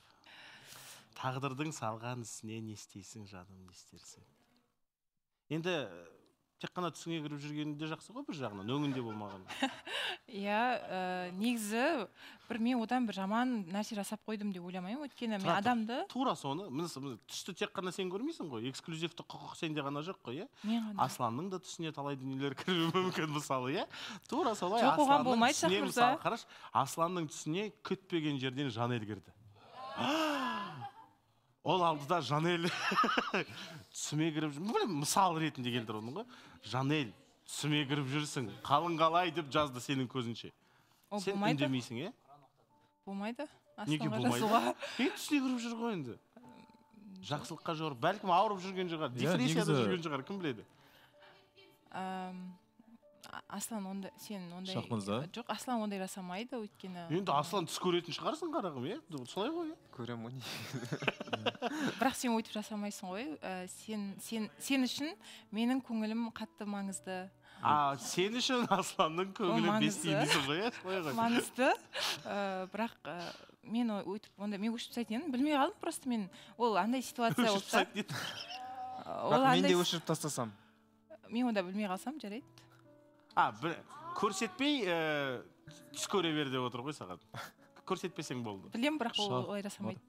Тағдырдың салған ісіне не істейсің жаным не істерсің? Енді тек қана түсіңе кіріп жүргені де жақсы ғой бір жағынан өңінде болмаған [LAUGHS] иә ә, негізі бір мен одан бір жаман нәрсе жасап қойдым деп ойламаймын өйткені мен адамды тура соны түсті тек қана сен көрмейсің ғой эксклюзивті құқық сенде ғана жоқ қой иә? Асланның да түсіне талай дүниелер кіруі [LAUGHS] мүмкін мысалы иә? Тура солай Жоқ, оған болмайды, қарашы асланның түсіне күтпеген жерден жанель кірді [GASPS] [GASPS] ол алдыда жанель [LAUGHS] түсіме кіріп жүр. Білмеймін мысал ретінде келтіріп отырмын ғой. Жанель түсіме кіріп жүрсің. Қалың қалай деп жазды сенің көзінше. Ол сен болмайды. үндемейсің иә болмайды? Неге болмайды? е түсіне кіріп жүр ғой енді? Жақсылыққа жорып бәлкім ауырып жүрген шығар. Иә, депрессияда жүрген шығар. Кім біледі? Аслан ондай сен ондай Шах мырза. жоқ аслан ондай жасамайды өйткені. Енді аслан түс көретін шығарсың қарағым иә? Солай ғой иә? Көремін ғой [LAUGHS] бірақ сен өйтіп жасамайсың ғой ә, сен сен сен үшін менің көңілім қатты маңызды. А сен үшін асланның көңілі бес тиын дейсің ғой иә? Солай ғой. Маңызды. Ә, бірақ ә, мен өйтіп ондай мен өшіріп тастайтын едім. Білмей қалдым просто мен. Ол андай ситуация болды да еді. Ол мен де өшіріп тастасам. Мен онда білмей қалсам жарайды. А бір көрсетпей ііі түс көре бер деп отыр ғой саған. Көрсетпесең болды. Білемін бірақ ол олай жасамайды.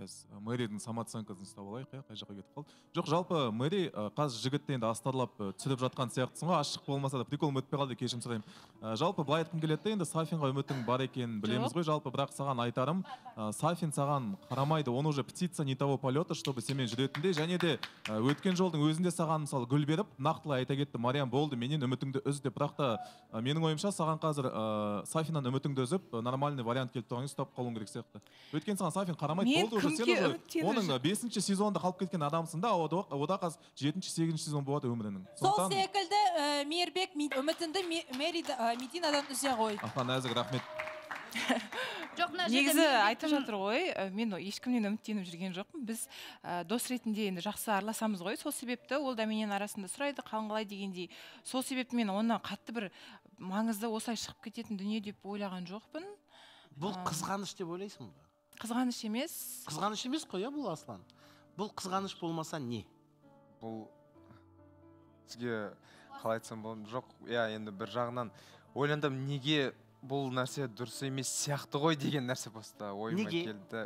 Қазір мэридің самооценкасын ұстап алайық иә қай жаққа кетіп қалды. Жоқ жалпы мэри қазір жігітті енді астарлап түсіріп жатқан сияқтысың ғой ашық болмаса да приколым өтпей қалды кешірім сұраймын. Жалпы былай айтқым келеді да енді сафинға үмітің бар екенін білеміз ғой жалпы бірақ саған айтарым сафин саған қарамайды он уже птица не того полета чтобы сенімен жүретіндей. Және де өткен жолдың өзінде саған мысалы гүл беріп нақтылай айта кетті мариям болды менен үмітіңді үз деп бірақ та менің ойымша саған қазір сафиннан үмітіңді үзіп нормальный вариант келіп тұрған кезде ұстап қалуың керек сияқты. Өйткені саған сафин қарамайды болды уже сен уже оның бесінші сезонында қалып кеткен адамсың да ода қазір жетінші сегізінші сезон болады өмірінің. Сол секілді мейірбек үмітіңді ә, мединадан үзе ғой. Аха нәзік рахмет. [LAUGHS] Жоқ мына негізі айтып жатыр ғой мен ешкімнен үміттеніп жүрген жоқпын. Біз ә, дос ретінде енді жақсы араласамыз ғой. Сол себепті ол да менен арасында сұрайды қалың қалай дегендей. Сол себепті мен оны қатты бір маңызды осылай шығып кететін дүние деп ойлаған жоқпын. Бұл қызғаныш деп ойлайсың ба? Қызғаныш емес. Қызғаныш емес қой иә бұл аслан? Бұл қызғаныш болмаса не? Бұл сізге қалай айтсам болады жоқ иә енді бір жағынан ойландым неге бұл нәрсе дұрыс емес сияқты ғой деген нәрсе просто ойыма Неге? келді.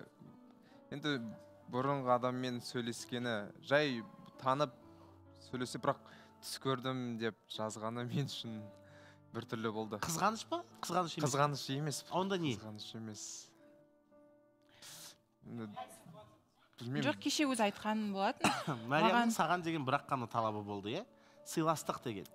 Енді бұрынғы адаммен сөйлескені жай танып сөйлесе бірақ түс көрдім деп жазғаны мен үшін біртүрлі болды. Қызғаныш па? Қызғаныш емес қызғаныш емес онда не? Қызғаныш емес. Білмеймін жоқ кеше өзі айтқан болатын [COUGHS] мәриямның маған- саған деген бір ақ қана талабы болды иә? Сыйластық деген.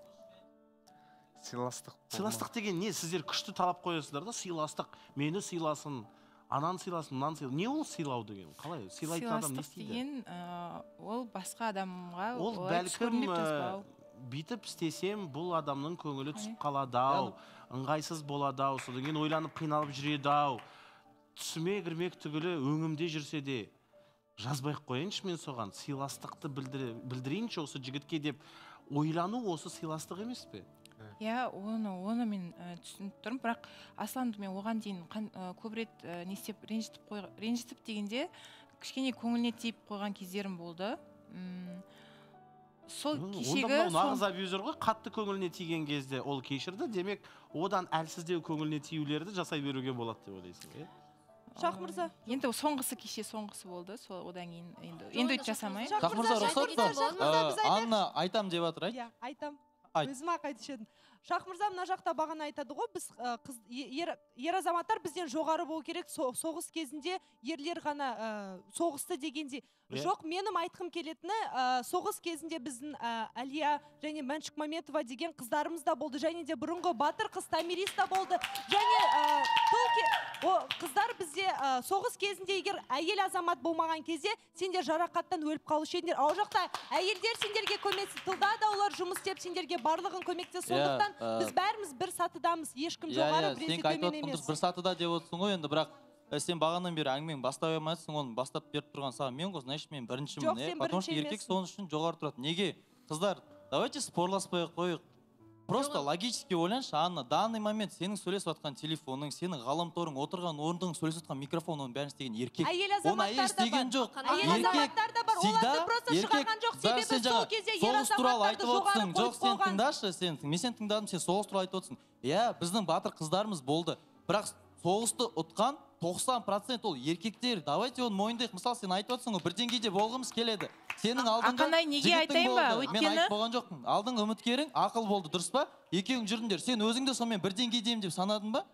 Сыйластық сыйластық деген не? Сіздер күшті талап қоясыздар да сыйластық. Мені сыйласын ананы сыйласын мынаны сыйласын не ол сыйлау деген? Қалай? Сыйлайтын адам не сыйластық істейді? деген ә, ол басқа адамға ол бәлкім деп ә, бүйтіп істесем бұл адамның көңілі түсіп қалады ау ыңғайсыз болады ау содан кейін ойланып қиналып жүреді ау түсіме кірмек түгілі өңімде жүрсе де жазбай ақ қояйыншы мен соған сыйластықты білдіре, білдірейінші осы жігітке деп ойлану осы сыйластық емес пе? Иә оны оны мен ә, түсініп тұрмын. Бірақ асланды мен оған дейін қан- ә, көп рет ә, не істеп ренжітіп қой ренжітіп дегенде кішкене көңіліне тиіп қойған кездерім болды. М, сол онда кешегі мынау сол- нағыз абьюзер ғой қатты көңіліне тиген кезде ол кешірді. Демек одан әлсіздеу көңіліне тиюлерді жасай беруге болады деп ойлайсың иә? Шах мырза. Енді соңғысы кеше соңғысы болды сол одан кейін енді енді өйтіп жасамаймын Шах мырза рұқсат па айтайық. анна айтам деп жатыр иә айтам. Айт. өзім ақ айтушы едім. Шах мырза мына жақта бағана айтады ғой біз қыз е- ер, ер азаматтар бізден жоғары болу керек со- соғыс кезінде ерлер ғана соғысты дегендей. Жоқ менің айтқым келетіні ы, соғыс кезінде біздің ы, әлия және мәншүк маметова деген қыздарымыз да болды. Және де бұрынғы батыр қыз томирис та болды. Және ке- о қыздар бізде ы, соғыс кезінде егер әйел азамат болмаған кезде сендер жарақаттан өліп қалушы едіңдер. Ал жақта әйелдер сендерге көмектесті тылда да олар жұмыс істеп сендерге барлығын көмектесті Иә, сондықтан біз бәріміз бір сатыдамыз. Ешкім жоғары бір сатыда деп отырсың ғой енді. Бірақ ә, сен бағанадан бері әңгімеңді бастай алмайсың оны бастап беріп тұрған саған мен ғой значит мен біріншімін Жоқ, сен потому что еркек соның үшін жоғары тұрады. Неге? Қыздар давайте спорласпай ақ қояйық просто логически ойланшы анна данный момент сенің сөйлесіп жатқан телефоның сенің ғаламторың отырған орындың сөйлесіп жатқан микрофон оның бәрін істеген еркек. Әйел оны әйел азаматтар да бар. жоқ. әйел азаматтар да бар. оларды просто шығарған жоқ. себебі сол кезде ер азаматтарды жоғары жоқ сен тыңдашы сен мен сені тыңдадым сен соғыс туралы айтып отырсың. Иә біздің батыр қыздарымыз болды. Бірақ соғысты ұтқан 90 процент ол еркектер. Давайте оны мойындайық. Мысалы сен айтып отырсың ғой бір деңгейде болғымыз келеді. Сенің алдыңда Ақанай, неге айтайын ба? болды. мен Өйткені- айтып болған жоқпын. Алдыңғы үміткерің ақыл болды дұрыс па? Екеуің жүрдіңдер сен өзің де сонымен бір деңгейдемін деп санадың ба?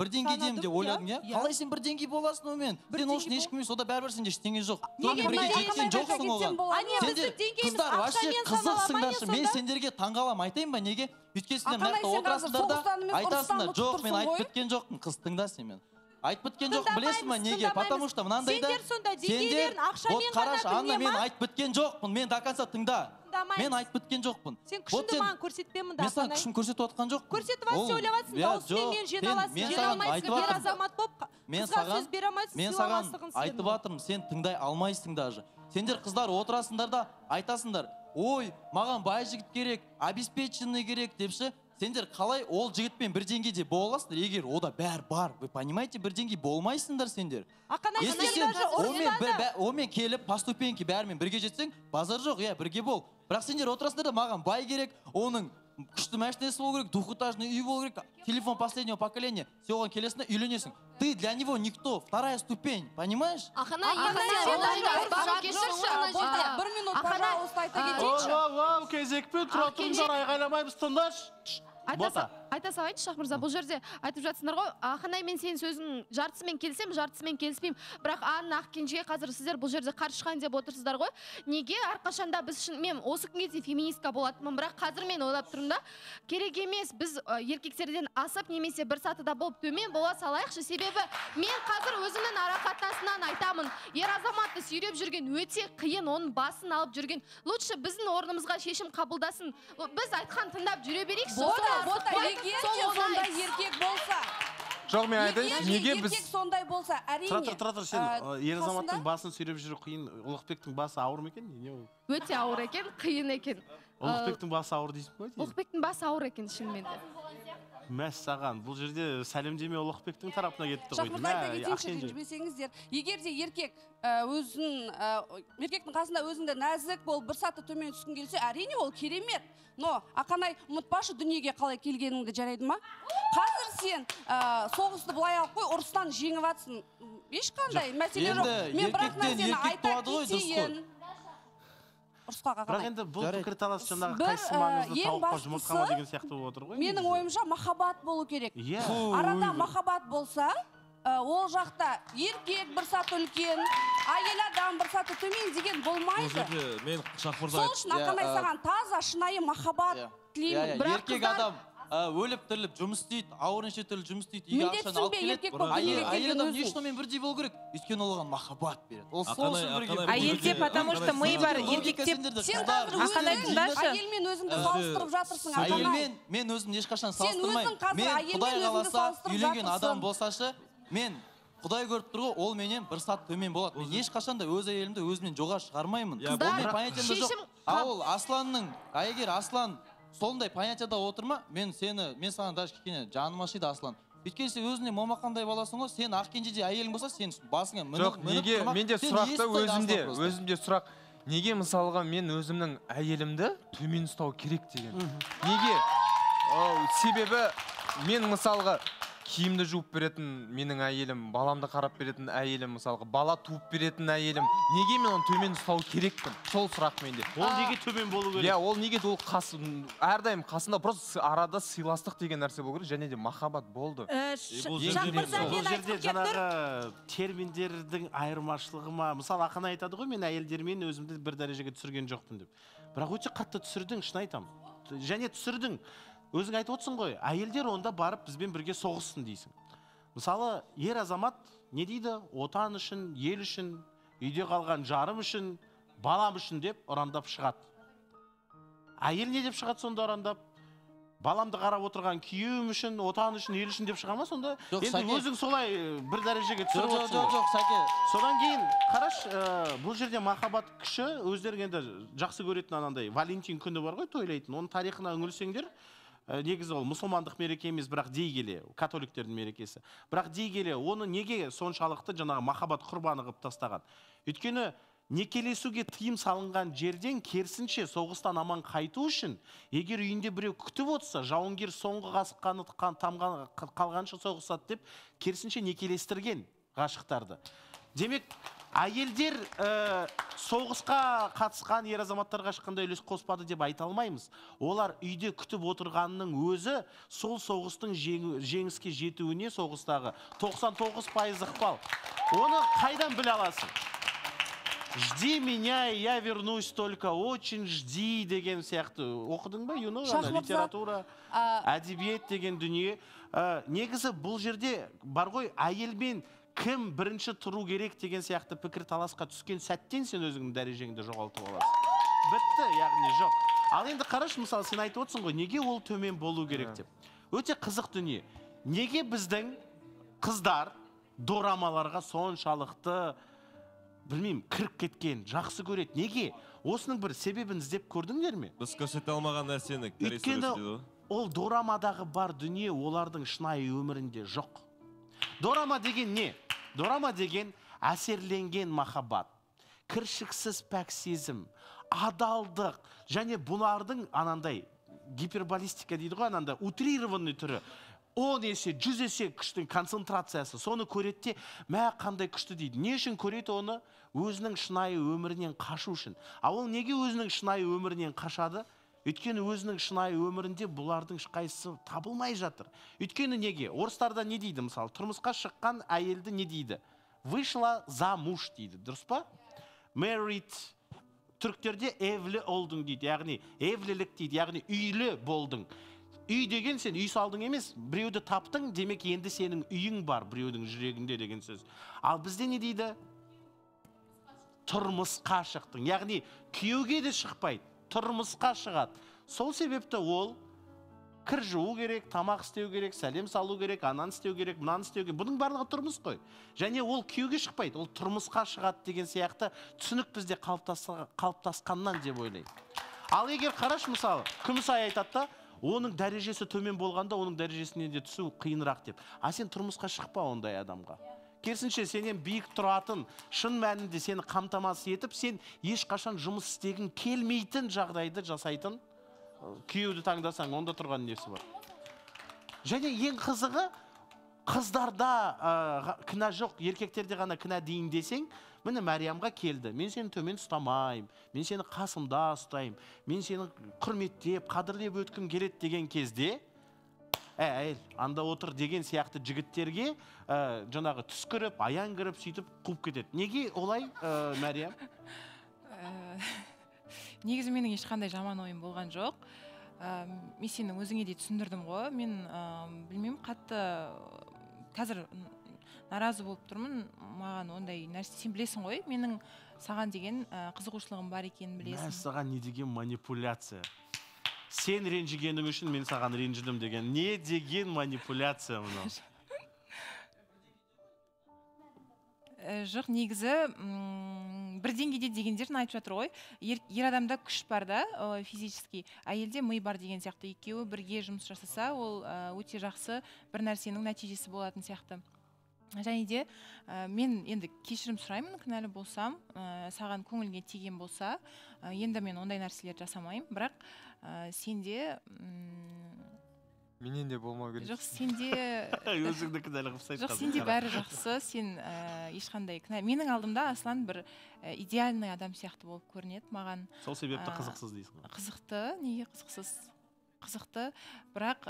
Бір деңгейдемін деп ойладың иә, иә? Иә. қалай сен бір деңгей боласың онымен? Сен ол үшін ешкім емес ода бәрібір сенде ештеңе жоқ. Сонымен бірге жеткен жоқсың оған сендер қыздар вообще қызықсыңдаршы мен сендерге таңғаламын. Айтайын ба неге? Өйткені сендер мына жақта отырасыңдар да. айтасыңдар жоқ мен айтып біткен жоқпын. Қыз тыңда сен мені. Айтып біткен жоқпын білесің ба неге? потому что мынандай да. Сендер сонда деңгейлерін ақшамен вот қарашы анна мен айтып біткен жоқпын. Мен до конца тыңда. Мен айтып біткен жоқпын. Сен күшіңді маған көрсетпе мында мен саған күшімді көрсетіп отқан жоқпын. Көрсетіп жатсың сөйлеп жатсың дауысымен жоқ, мен сен- жеңе аласың мен жеңе саған алмайсың айтып ер азамат болып мен қызға саған сөз бере алмайсың мен саған айтып жатырмын сен тыңдай алмайсың даже. Сендер қыздар отырасыңдар да айтасыңдар ой маған бай жігіт керек обеспеченный керек деп ше сендер қалай ол жігітпен бір деңгейде бола аласыңдар? Егер ода бәрі бар вы понимаете бір деңгей болмайсыңдар сендер. Если сен онымен онымен келіп по ступеньке бәрімен бірге жетсең базар жоқ иә бірге бол. Бірақ сендер отырасыңдар да маған бай керек оның күшті машинасы болу керек двухэтажный үй болу керек телефон последнего поколения сен оған келесің да үйленесің. Ты для него никто вторая ступень понимаешь? Бір минут, пожалуйста, айта кетейінші. Кезекпен тұра тұрыңдар айғайламаймыз тыңдашы. 我咋？Айта салайыншы шах мырза бұл жерде айтып жатсыңдар ғой. Ақанай мен сенің сөзің жартысымен келісемін жартысымен келіспеймін. Бірақ анна ақкенжеге қазір сіздер бұл жерде қарсы шығайын деп отырсыздар ғой. Неге әрқашанда біз шын мен осы күнге дейін феминистка болатынмын бірақ қазір мен ойлап тұрмын да керек емес біз еркектерден асып немесе бір сатыда болып төмен бола салайықшы. Себебі мен қазір өзімнің ара қатынасынан айтамын. Ер азаматты сүйреп жүрген өте қиын оның басын алып жүрген. Лучше біздің орнымызға шешім қабылдасын. Біз айтқан тыңдап жүре берейікші. Бота Сол- сондай еркек болса. Жоқ мен айтайыншы неге біз еркек сондай болса әрине тұра тұр тұра тұр сен ер азаматтың басын сүйреп жүру қиын. Ұлықбектің басы ауыр ма екен? Не ол? Өте ауыр екен қиын екен. Ұлықбектің басы ауыр дейсің ба деймін. Ұлықбектің басы ауыр екен шынымен де. Мәссаған бұл жерде сәлемдеме ұлықбектің тарапына кетті ғой айта деймін кетейінші ренжімесеңіздер егер де еркек ә, өзін ә, еркектің қасында өзіңді нәзік болып бір саты төмен түскің келсе әрине ол керемет. Но ақанай ұмытпашы дүниеге қалай келгеніңді жарайды ма? Қазір сен ә, соғысты былай алып қой ұрыстан жеңіп жатсың ешқандай мәселе жоқ. Мен бір ақ еркектен нәрсені айта кетейін. Ұрысқа бірақ енді бұл пікірталас жаңағы Бір, қайсысы ә, маңызды тауыққа жұмыртқа ма деген сияқты болып отыр ғой менің ойымша махаббат болу керек. Иә. арада махаббат болса ә, ол жақта еркек бір саты үлкен әйел адам бір саты төмен деген бұл болмайды жерде мен шахмырза сол үшін ақанай саған таза шынайы махаббат тілеймін. иә, еркек адам ә, өліп тіріліп жұмыс істейді ауыр неше түрлі жұмыс істейді үйге ақшаны алып келеді. Әйел адам не үшін онымен бірдей болу керек? Өйткені ол оған махаббат береді. Ол сол үшін бірге Әйелде потому что мы бар, қазір Ақанай, өзіңді тыңдашы. әйелмен өзіңді салыстырып жатырсың әйелмен мен өзімді ешқашан салыстырмаймын. мен құдай қаласа үйленген адам болсашы мен құдай көріп тұр ғой ол менен бір сат төмен болады. Мен ешқашан да өз әйелімді өзімнен жоғары шығармаймын. Жоқ. Шешім ал ол асланның а егер аслан сондай понятияда отыр ма мен сені мен саған даже кішкене жаным ашиды аслан. Өйткені сен өзіңе момақандай баласың ғой сен ақкенжеде әйелің болса сен басыңа мініп жоқ неге? менде сұрақ та өзімде өзімде сұрақ. Неге мысалға мен өзімнің әйелімді төмен ұстау керек деген? Неге? Себебі мен мысалға киімді жуып беретін менің әйелім баламды қарап беретін әйелім мысалға бала туып беретін әйелім. Неге мен оны төмен ұстау керекпін? Сол сұрақ менде. Ол неге төмен болу керек? иә ол неге ол қас әрдайым қасында просто арада сыйластық деген нәрсе болу керек және де махаббат болды. Э, бұл жерде, бұл жерде жаңағы терминдердің айырмашылығы ма? Мысалы ақын айтады ғой мен әйелдермен өзімді бір дәрежеге түсірген жоқпын деп. Бірақ өте қатты түсірдің шын айтамын. Және түсірдің. Өзің айтып отырсың ғой әйелдер онда барып бізбен бірге соғыссын дейсің. Мысалы ер азамат не дейді? Отан үшін ел үшін үйде қалған жарым үшін балам үшін деп ұрандап шығады. Әйел не деп шығады сонда ұрандап? Баламды қарап отырған күйеуім үшін отан үшін ел үшін деп шыға ма сонда? Жоқ, енді Сәке. өзің солай э, бір дәрежеге түсіріп Жоқ, жоқ, отырсың жоқ, Сәке. содан кейін қарашы ә, бұл жерде махаббат күші өздерің енді жақсы көретін анандай валентин күні бар ғой тойлайтын. Оның тарихына үңілсеңдер негізі ол мұсылмандық мереке емес бірақ дей келе католиктердің мерекесі. Бірақ дей келе оны неге соншалықты жаңағы махаббат құрбаны қылып тастаған? Өйткені некелесуге тыйым салынған жерден керісінше соғыстан аман қайту үшін егер үйінде біреу күтіп отырса жауынгер соңғы қасық тамған қалғанша соғысады деп керісінше некелестірген ғашықтарды. Демек әйелдер ә, соғысқа қатысқан ер азаматтарға ешқандай үлес қоспады деп айта алмаймыз. Олар үйде күтіп отырғанның өзі сол соғыстың жеңі- жеңіске жетуіне соғыстағы 99 пайыз ықпал. Оны қайдан біле аласың? Жди меня и я вернусь только очень жди деген сияқты. Оқыдың ба юно литература әдебиет деген дүние. Ә, негізі бұл жерде бар ғой әйелмен кім бірінші тұру керек деген сияқты пікір таласқа түскен сәттен сен өзіңнің дәрежеңді жоғалтып аласың. Бітті яғни жоқ. Ал енді қарашы мысалы сен айтып отырсың ғой неге ол төмен болу керек деп. Өте қызық дүние. Неге біздің қыздар дорамаларға соншалықты білмеймін кіріп кеткен жақсы көреді? Неге? Осының бір себебін іздеп көрдіңдер ме? Біз көрсете алмаған нәрсені өйткені ол дорамадағы бар дүние олардың шынайы өмірінде жоқ. Дорама деген не? Дорама деген әсерленген махаббат кіршіксіз пәк сезім адалдық және бұлардың анандай гиперболистика дейді ғой анандай утрированный түрі он есе жүз есе күштің концентрациясы соны көреді де мә қандай күшті дейді не үшін көреді оны өзінің шынайы өмірінен қашу үшін а ол неге өзінің шынайы өмірінен қашады өйткені өзінің шынайы өмірінде бұлардың ешқайсысы табылмай жатыр. Өйткені неге? Орыстарда не дейді мысалы? Тұрмысқа шыққан әйелді не дейді? Вышла замуж дейді. Дұрыс па? Married түріктерде евлі олдың дейді. Яғни евлілік дейді. Яғни үйлі болдың үй деген сен үй салдың емес біреуді таптың демек енді сенің үйің бар біреудің жүрегінде деген сөз. Ал бізде не дейді? Тұрмысқа шықтың. Яғни күйеуге де шықпайды. Тұрмысқа шығады. Сол себепті ол кір жуу керек тамақ істеу керек сәлем салу керек ананы істеу керек мынаны істеу керек. Бұның барлығы тұрмыс қой. Және ол күйеуге шықпайды. Ол тұрмысқа шығады деген сияқты түсінік бізде қалыптасқаннан деп ойлаймын. Ал егер қарашы мысалы күмісай айтады да оның дәрежесі төмен болғанда оның дәрежесіне де түсу қиынырақ деп. А сен тұрмысқа шықпа ондай адамға. Керісінше сенен биік тұратын шын мәнінде сені қамтамасыз етіп сен ешқашан жұмыс істегің келмейтін жағдайды жасайтын күйеуді таңдасаң онда тұрған несі бар? Және ең қызығы қыздарда ә, кінә жоқ еркектерде ғана кінә дейін десең міне мәриямға келді. Мен сені төмен ұстамаймын мен сені қасымда ұстаймын мен сені құрметтеп қадірлеп өткім келеді деген кезде ә әйел анда отыр деген сияқты жігіттерге ә, жаңағы түс кіріп аян кіріп сөйтіп қуып кетеді. Неге олай ә, мәриям? Ә, негізі менің ешқандай жаман ойым болған жоқ. Ә, мен сенің өзіңе де түсіндірдім ғой. Мен ә, білмеймін қатты қазір наразы болып тұрмын. Маған ондай нәрсе сен білесің ғой менің саған деген ә, қызығушылығым бар екенін білесің. Мәссаған не деген манипуляция? Сен ренжігенің үшін мен саған ренжідім деген. Не деген манипуляция мынау? Ә, жоқ негізі бір деңгейде дегендерін айтып жатыр ғой. Ер, ер адамда күш бар да физический әйелде ми бар деген сияқты. Екеуі бірге жұмыс жасаса ол ә, өте жақсы бір нәрсенің нәтижесі болатын сияқты. Және де ә, мен енді кешірім сұраймын кінәлі болсам ә, саған көңілге тиген болса ә, енді мен ондай нәрселерді жасамаймын. Бірақ ә, сенде м, менен де болмау керек. жоқ сенде [LAUGHS] өзіңді кінәлі қылып тастайды жоқ сенде бәрі жақсы сен ә, ешқандай кінә. Менің алдымда аслан бір ә, идеальный адам сияқты болып көрінеді маған. Сол себепті Ә, қызықсыз дейсің ғой. қызықты неге қызықсыз? Қызықты. Бірақ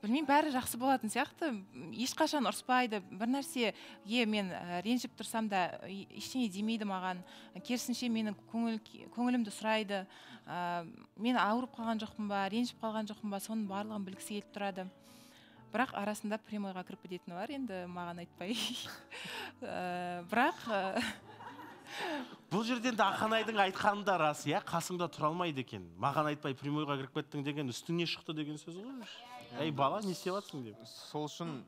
білмеймін бәрі жақсы болатын сияқты. Ешқашан ұрыспайды. Бір нәрсе е мен ә, ренжіп тұрсам да ештеңе демейді маған. Керісінше менің көңіл көңілімді сұрайды. Ә, мен ауырып қалған жоқпын ба ренжіп қалған жоқпын ба соның барлығын білгісі келіп тұрады. Бірақ арасында прямойға кіріп кететіні бар енді маған айтпай. [LAUGHS] Ә, бірақ ә, [LAUGHS] бұл жерден де ақанайдың айтқаны да рас иә? Қасыңда тұра алмайды екен. Маған айтпай прямойға кіріп кеттің деген үстіңе шықты деген сөз ғой. Ей бала не істеп жатсың деп. Сол үшін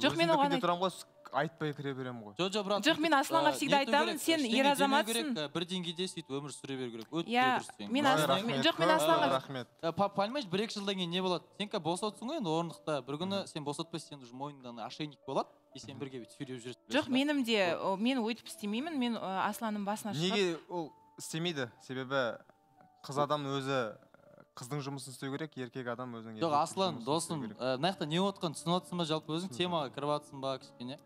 Жоқ, мен оған тұрамын ғой айтпай кіре беремін ғой. Жо жо брат Жоқ, мен Асланға ә, всегда айтамын, сен ер азаматсың. керек, ә, бір деңгейде сөйтіп өмір сүре беру керек. Өте Иә, мен жоқ, мен Асланға- рахмет. Па- понимаешь бір екі жылдан кейін не болады? Сен қазір босатсың ғой енді орындықта бір күні сен босатпайсың сен уже мойныңда ана ошейник болады и сен бірге бүйтіп сүйреп жүресің. Жоқ менің де мен өйтіп істемеймін мен асланның басына шығып неге ол істемейді? Себебі қыз адам өзі қыздың жұмысын істеу керек еркек адам өзінің жоқ аслан досым мына жақта не болып жатқанын түсініп жатрсың ба жалпы өзің темаға кіріп жатрсың ба кішкене?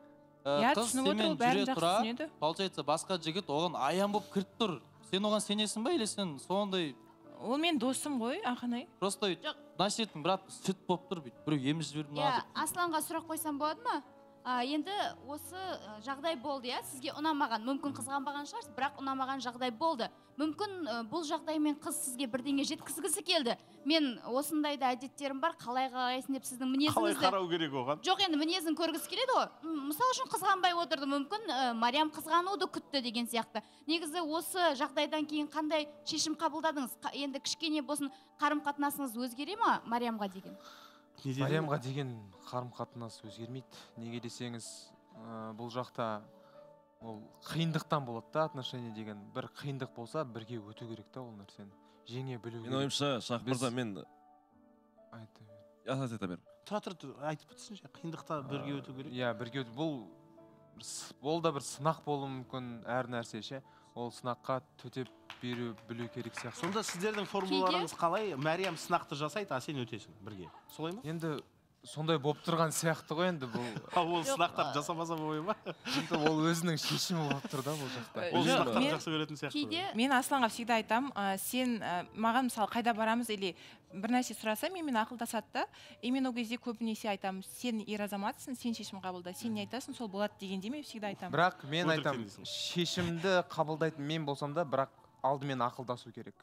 Иә, қыз түсініп отыр, бәрін жақсы түсінеді. получается басқа жігіт оған аян болып кіріп тұр. Сен оған сенесің ба или сен сондай? Ол менің досым ғой ақанай просто мына жердің брат сүт болып тұр бүйтіп біреу емізіп жіберді иә мына асланға сұрақ қойсам болады ма? А, енді осы ә, жағдай болды иә? Сізге ұнамаған мүмкін қызғанбаған шығарсыз бірақ ұнамаған жағдай болды. Мүмкін ә, бұл жағдаймен қыз сізге бірдеңе жеткізгісі келді. Мен осындай да әдеттерім бар қалай қалайсың деп сіздің қалай мінезіңізді қарау керек оған? Жоқ енді мінезін көргісі келеді ғой. М, мысал үшін қызғанбай отырды мүмкін ә, мариям қызғануды күтті деген сияқты. Негізі осы жағдайдан кейін қандай шешім қабылдадыңыз? Қа- енді кішкене болсын қарым қатынасыңыз өзгере ма мариямға деген? Мариямға деген қарым қатынас өзгермейді. Неге десеңіз ә, бұл жақта ол қиындықтан болады да отношение деген. Бір қиындық болса бірге өту керек та ол нәрсені. Жеңе білу менің ойымша шах мырза мен айта айта айта бер тұра тұр тұр, айтып бітсінші қиындықта бірге өту керек. иә бірге бұл ол да бір сынақ болуы мүмкін әр нәрсе ше. Ол сынаққа төтеп беру білу керек сияқты. Сонда сіздердің формулаларыңыз қалай? Мәриям сынақты жасайды а сен өтесің бірге. Солай ма? Енді сондай болып тұрған сияқты ғой енді бұл. [LAUGHS] Ол сынақтар жасамаса болмай ма? Енді ол өзінің шешімі болып тұр да бұл жақта. Ол сынақтарды мен- жақсы көретін сияқты кейде мен асланға всегда айтамын ә, сен ә, маған мысалы қайда барамыз или бір нәрсе сұраса менімен ақылдасады да и мен ол кезде көбінесе айтамын сен ер азаматсың сен шешім қабылда сен не айтасың сол болады дегенде мен всегда айтамын. бірақ мен айтамын шешімді қабылдайтын мен болсам да бірақ алдымен ақылдасу керек.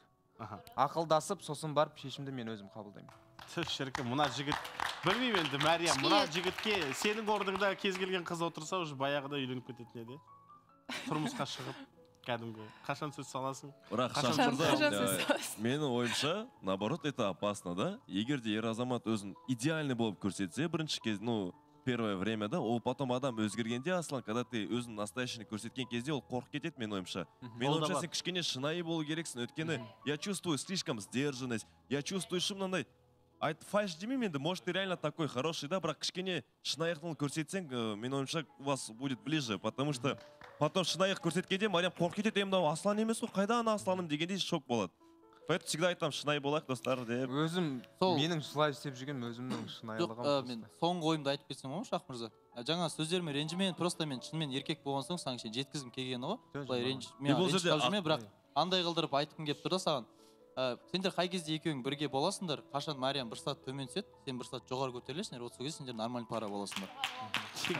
Ақылдасып сосын барып шешімді мен өзім қабылдаймын. Түһ шіркін мына жігіт білмеймін енді мәриям мына жігітке сенің орныңда кез келген қыз отырса уже баяғыда үйленіп кететін еді тұрмысқа шығып кәдімгі қашан сөз саласың бірақ менің ойымша наоборот это опасно да егер де ер азамат өзін идеальный болып көрсетсе бірінші кез ну первое время да ол потом адам өзгергенде аслан когда ты өзің настоящийный көрсеткен кезде ол қорқып кетеді менің ойымша менің ойымша сен кішкене шынайы болу керексің өйткені я чувствую слишком сдержанность я чувствую что мынандай айт фальш демеймін енді может ты реально такой хороший да бірақ кішкене шынайылығын көрсетсең ә, менің ойымша у вас будет ближе потому что потом шынайылық көрсеткенде мариям қорқып кетеді е мынау аслан емес қой қайда ана асланым? дегенде шок болады. Поэтому всегда айтамын шынайы болайық достар деп. Өзім менің солай істеп жүрген өзімнің жоқ шынайылығым ә, мен соңғы ойымды айтып кетсем болады ма шах мырза. Ә, жаңа сөздеріме ренжімеңіз просто мен шынымен еркек болған соң саған кішкене жеткізгім келгені ғой. Былай мен жүрмін ақ- бірақ андай қылдырып айтқым келіп тұр да саған. Ә, сендер қай кезде екеуің бірге боласыңдар қашан мариям бір сат төмен түседі сен бір сат жоғары көтерілесіңдер вот сол кезде сендер нормальный пара боласыңдар.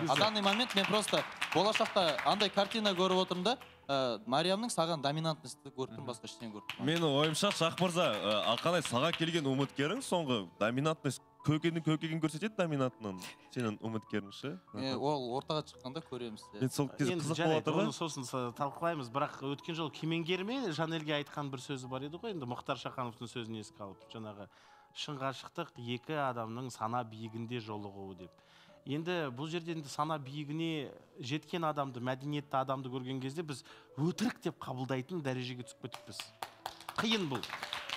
А данный момент мен просто болашақта андай картина көріп отырмын да ә, мариямның саған доминантностьті көріп тұрмын басқа ештеңе көріп тұрмын менің ойымша шах мырза ә, ақанай саған келген үміткерің соңғы доминантность көкенің көкегін көрсетеді доминантның сенің үміткерің ше? Е, ол ортаға шыққанда көреміз мен сол кез енді қызық болып оны сосын с- талқылаймыз. Бірақ өткен жолы кемеңгер ме жанелге айтқан бір сөзі бар еді ғой. Енді мұхтар шахановтың сөзін еске алып жаңағы шын ғашықтық екі адамның сана биігінде жолығуы деп. Енді бұл жерде енді сана биігіне жеткен адамды мәдениетті адамды көрген кезде біз өтірік деп қабылдайтын дәрежеге түсіп кетіппіз. Қиын бұл.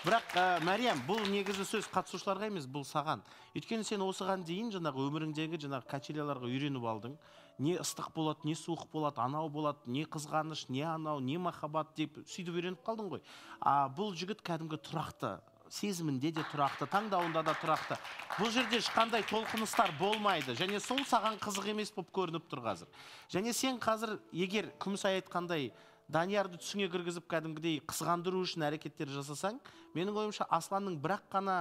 Бірақ ә, мәриям бұл негізі сөз қатысушыларға емес бұл саған. Өйткені сен осыған дейін жаңағы өміріңдегі жаңағы качеляларға үйреніп алдың. Не ыстық болады не суық болады анау болады не қызғаныш не анау не махаббат деп сөйтіп үйреніп қалдың ғой. А бұл жігіт кәдімгі тұрақты сезімінде де тұрақты таңдауында да тұрақты. Бұл жерде ешқандай толқыныстар болмайды. Және сол саған қызық емес болып көрініп тұр қазір. Және сен қазір егер күмісай айтқандай даниярды түсіңе кіргізіп кәдімгідей қызғандыру үшін әрекеттер жасасаң менің ойымша асланның бір ақ қана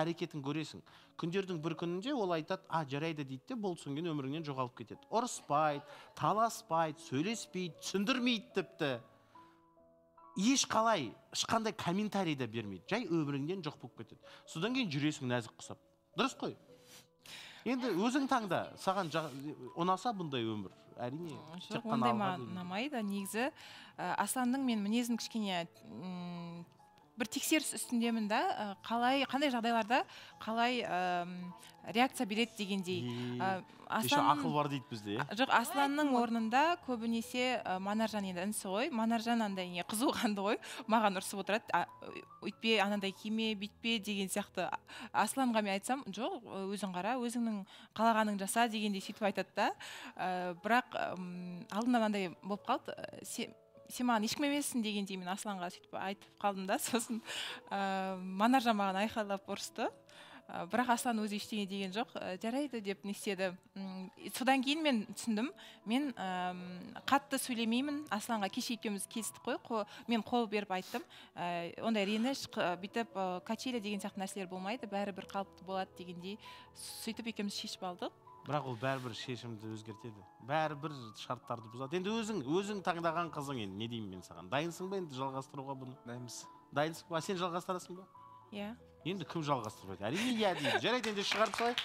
әрекетін көресің. Күндердің бір күнінде ол айтады а жарайды дейді де болды содан кейін өміріңнен жоғалып кетеді ұрыспайды таласпайды сөйлеспейді түсіндірмейді тіпті. Ешқалай ешқандай комментарий да бермейді. Жай өміріңнен жоқ болып кетеді. Содан кейін жүресің нәзік құсап. Дұрыс қой? Енді өзің таңда саған ұнаса бұндай өмір. Әрине жоқ қана ондай алға маған деген. ұнамайды негізі ә, асланның мен мінезін кішкене бір тексеріс үстіндемін да. Ә, қалай қандай жағдайларда қалай м, реакция береді дегендей. Ә, еще ақыл бар дейді бізде иә? жоқ асланның орнында көбінесе ә, манаржан енді інісі ғой. Манаржан андай не қызуқанды ғой. Маған ұрсып отырады. «А, өйтпе анандай киме бүйтпе деген сияқты. Асланға мен айтсам жоқ өзің қара өзіңнің қалағаның жаса дегендей сөйтіп айтады да. Ә, бірақ алдында мынандай болып қалды. Ә, се- сен маған ешкім емессің дегендей мен асланға сөйтіп айтып қалдым да сосын ә, манаржан маған айқайлап ұрысты. Ә, бірақ аслан өзі ештеңе деген жоқ. Ә, жарайды деп не істеді. Содан кейін мен түсіндім. Мен әм, қатты сөйлемеймін. Асланға кеше екеуміз келістік қой қо- мен қол беріп айттым. Ә, ондай реніш бүйтіп ә, качеля деген сияқты нәрселер болмайды. Бәрібір қалыпты болады дегендей сөйтіп екеуміз шешіп алдық. Бірақ ол бәрібір шешімді өзгертеді. Бәрібір шарттарды бұзады. Енді өзің өзің таңдаған қызың енді не деймін мен саған? Дайынсың ба енді жалғастыруға бұны? Дайынбыз. Дайынсың ба? Сен жалғастырасың ба? Иә. Енді кім жалғастырмайды әрине иә дейді. Жарайды енді шығарып салайық.